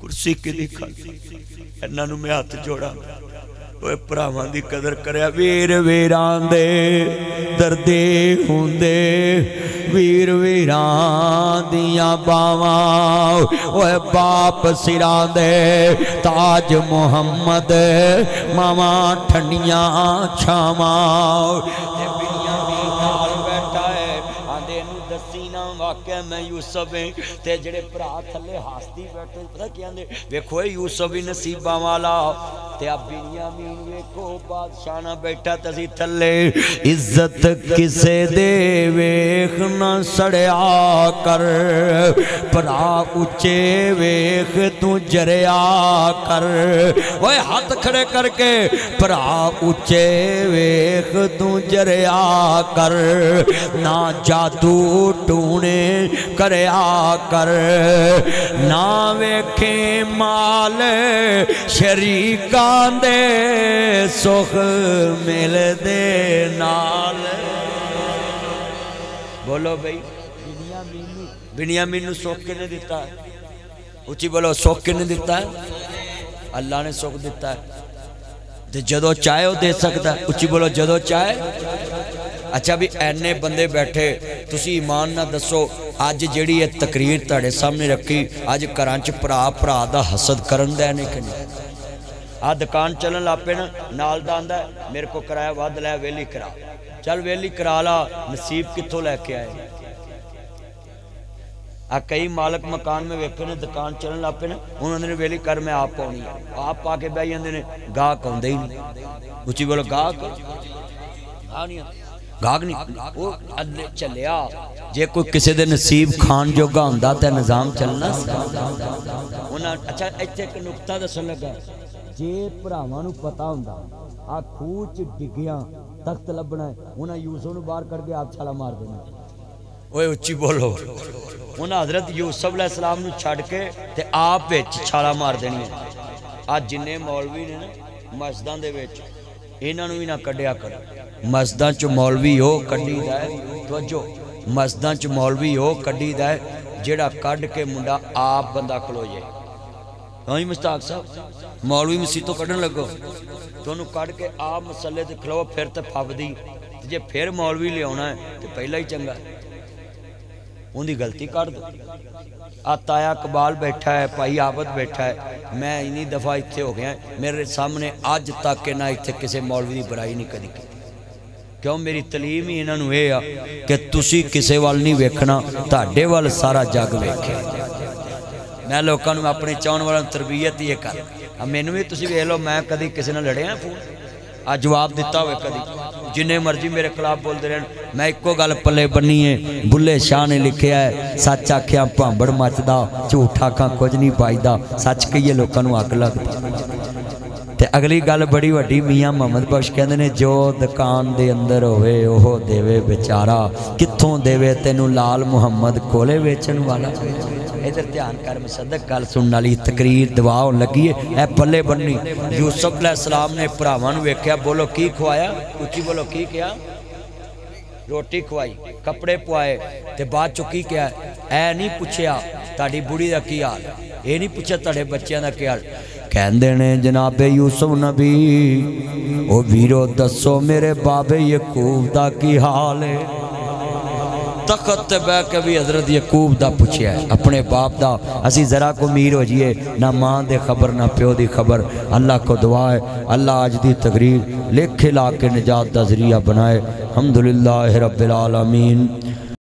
کرسی کدی کھالی انہاں نو میں ہاتھ جوڑا اوے پراواں دی قدر کریا، ویر ویران دے، دردے ہوندے۔ ویر ویران دیاں باواں۔ اوے باپ سران دے، تاج محمد ماما ٹھنڈیاں چھاواں۔ واقعہ یوسف ہیں تے جڑے بھرا تھلے ہاستی بیٹھے، پتہ کی آندے ویکھو اے یوسف ہی نصیباں والا، تے اب بنیامین ویکھو، بادشاہ نہ بیٹھا تسی تھلے عزت کسے دے ویکھ نہ سڑیا کر بھرا اچے ویکھ تو جریا کر۔ اوے ہاتھ کھڑے کر کے بھرا اچے ویکھ تو جریا کر۔ نہ جادو ٹونے کر کریا کر نہ ویکھیں مال شریکان دے سخ مل دے نال بولو بھئی بنیامین نو سوکھ کے نے دیتا ہے اچھی بولو سوکھ کے نے دیتا ہے اللہ نے سوکھ دیتا ہے تے جدو چاہے وہ دے سکتا ہے اچھی بولو جدو چاہے اچھا بھی اینے بندے بیٹھے تسی ایمان نہ دسو آج جیڑی یہ تقریر تاڑے سامنے رکھی آج کرانچ پرا پرا دا حسد کرن دے نہیں کنی دکان چلن لاپے نا نال دا آندا ہے میرے کو کرایا واد لے ویلی کرا چل ویلی کرا لا نصیب کتھوں لے کے آئے آ کئی مالک مکان میں ویکھے نے دکان چلن لاپے نا انہوں نے ویلی کر میں آپ پاؤنی ہے آپ پا کے بہ جاندے نے گاہک آਉਂدا ہی نہیں اچھی بولو گاہک گاہ نہیں آتا گاہک نہیں وہ ادلے چلیا جے کوئی کسی دے نصیب کھان جو گا ہوندا تے نظام چلنا سی انہاں اچھا ایتھے ایک نقطہ دسن لگا جے بھراواں نو پتہ ہوندا آ کھوہ چ ڈگیاں تخت لبنا ہے انہاں یوسف نو باہر کر کے آپ چھالا مار دینا اوے اچھی بولو انہاں حضرت یوسف علیہ السلام نو چھڈ کے تے آپ وچ چھالا مار دینی ہے آ جنے مولوی نے نا مسجداں دے وچ انہاں نو بھی نہ کڈیا کرو مسجداں چ مولوی ہو کڈی دا ہے توجہ مسجداں چ مولوی ہو کڈی دا ہے جیڑا کڈ کے منڈا آپ بندہ کھلو جائے ہاں مستاق صاحب مولوی مسیح تو کڈن لگو تو انہوں کڈ کے آپ مسلے تے کھلو پھر تے پھب دی تے جے پھر مولوی لے آنا ہے تے پہلا ہی چنگا ہے ان دی غلطی کر دو آتایا قبال بیٹھا ہے پائی آبد بیٹھا ہے میں انہی دفعہ اتھے ہو گیا ہے میرے سامنے کیوں میری تعلیم ہی انہوں نے ہے کہ تسی کسے وال نہیں ویکھنا تاڑے وال سارا جگ ویکھے۔ میں لوکاں نو اپنی چاون والا تربیت یہ کر۔ اب مینوں بھی تسی ویکھ لو، میں کدی کسی نال لڑیا فون؟ آ جواب دیتا ہوئے کدی۔ جنے مرضی میرے خلاف بول دے رہن، میں ایک کو گل پلے بنی ہے، بلے شاہ نے لکھیا ہے، سچ آکھیا پانبڑ مچدا جھوٹ آکھاں کچھ نہیں پائیدا۔ سچ کہیے لوکاں نو اگ لگدا تے اگلی گل بڑی وڈی میاں محمد بخش کہندے نے جو دکان دے اندر ہوئے اوہ دیوے بیچارہ کتھوں دیوے تینو لال محمد کولے ویچن والا ادھر دھیان کر مصدق گل سنن والی تقریر دعا ہون لگی ہے اے پلے بننی یوسف علیہ السلام نے بھراواں نو ویکھیا بولو کی کھوایا اچھی بولو کی کیا روٹی کھوائی کپڑے پوائے تے بعد چکی کیا اے نہیں پوچھیا تاڑی بڑی دا کی حال اے نہیں پوچھیا تاڑے بچیاں دا کی حال کہندے نے جناب یوسف نبی، او ویرو، دسو میرے باب یعقوب دا کی حال ہے؟ تخت تے بہ کے بھی حضرت یعقوب دا پوچھیا ہے، اپنے باپ دا، اسی ذرا کو میر ہو جئے، نہ ماں دے خبر، نہ پیو دی خبر، اللہ کو دعا ہے، اللہ آج دی تقریر، لکھ لا کے نجات دا ذریعہ بنائے، الحمدللہ رب العالمین.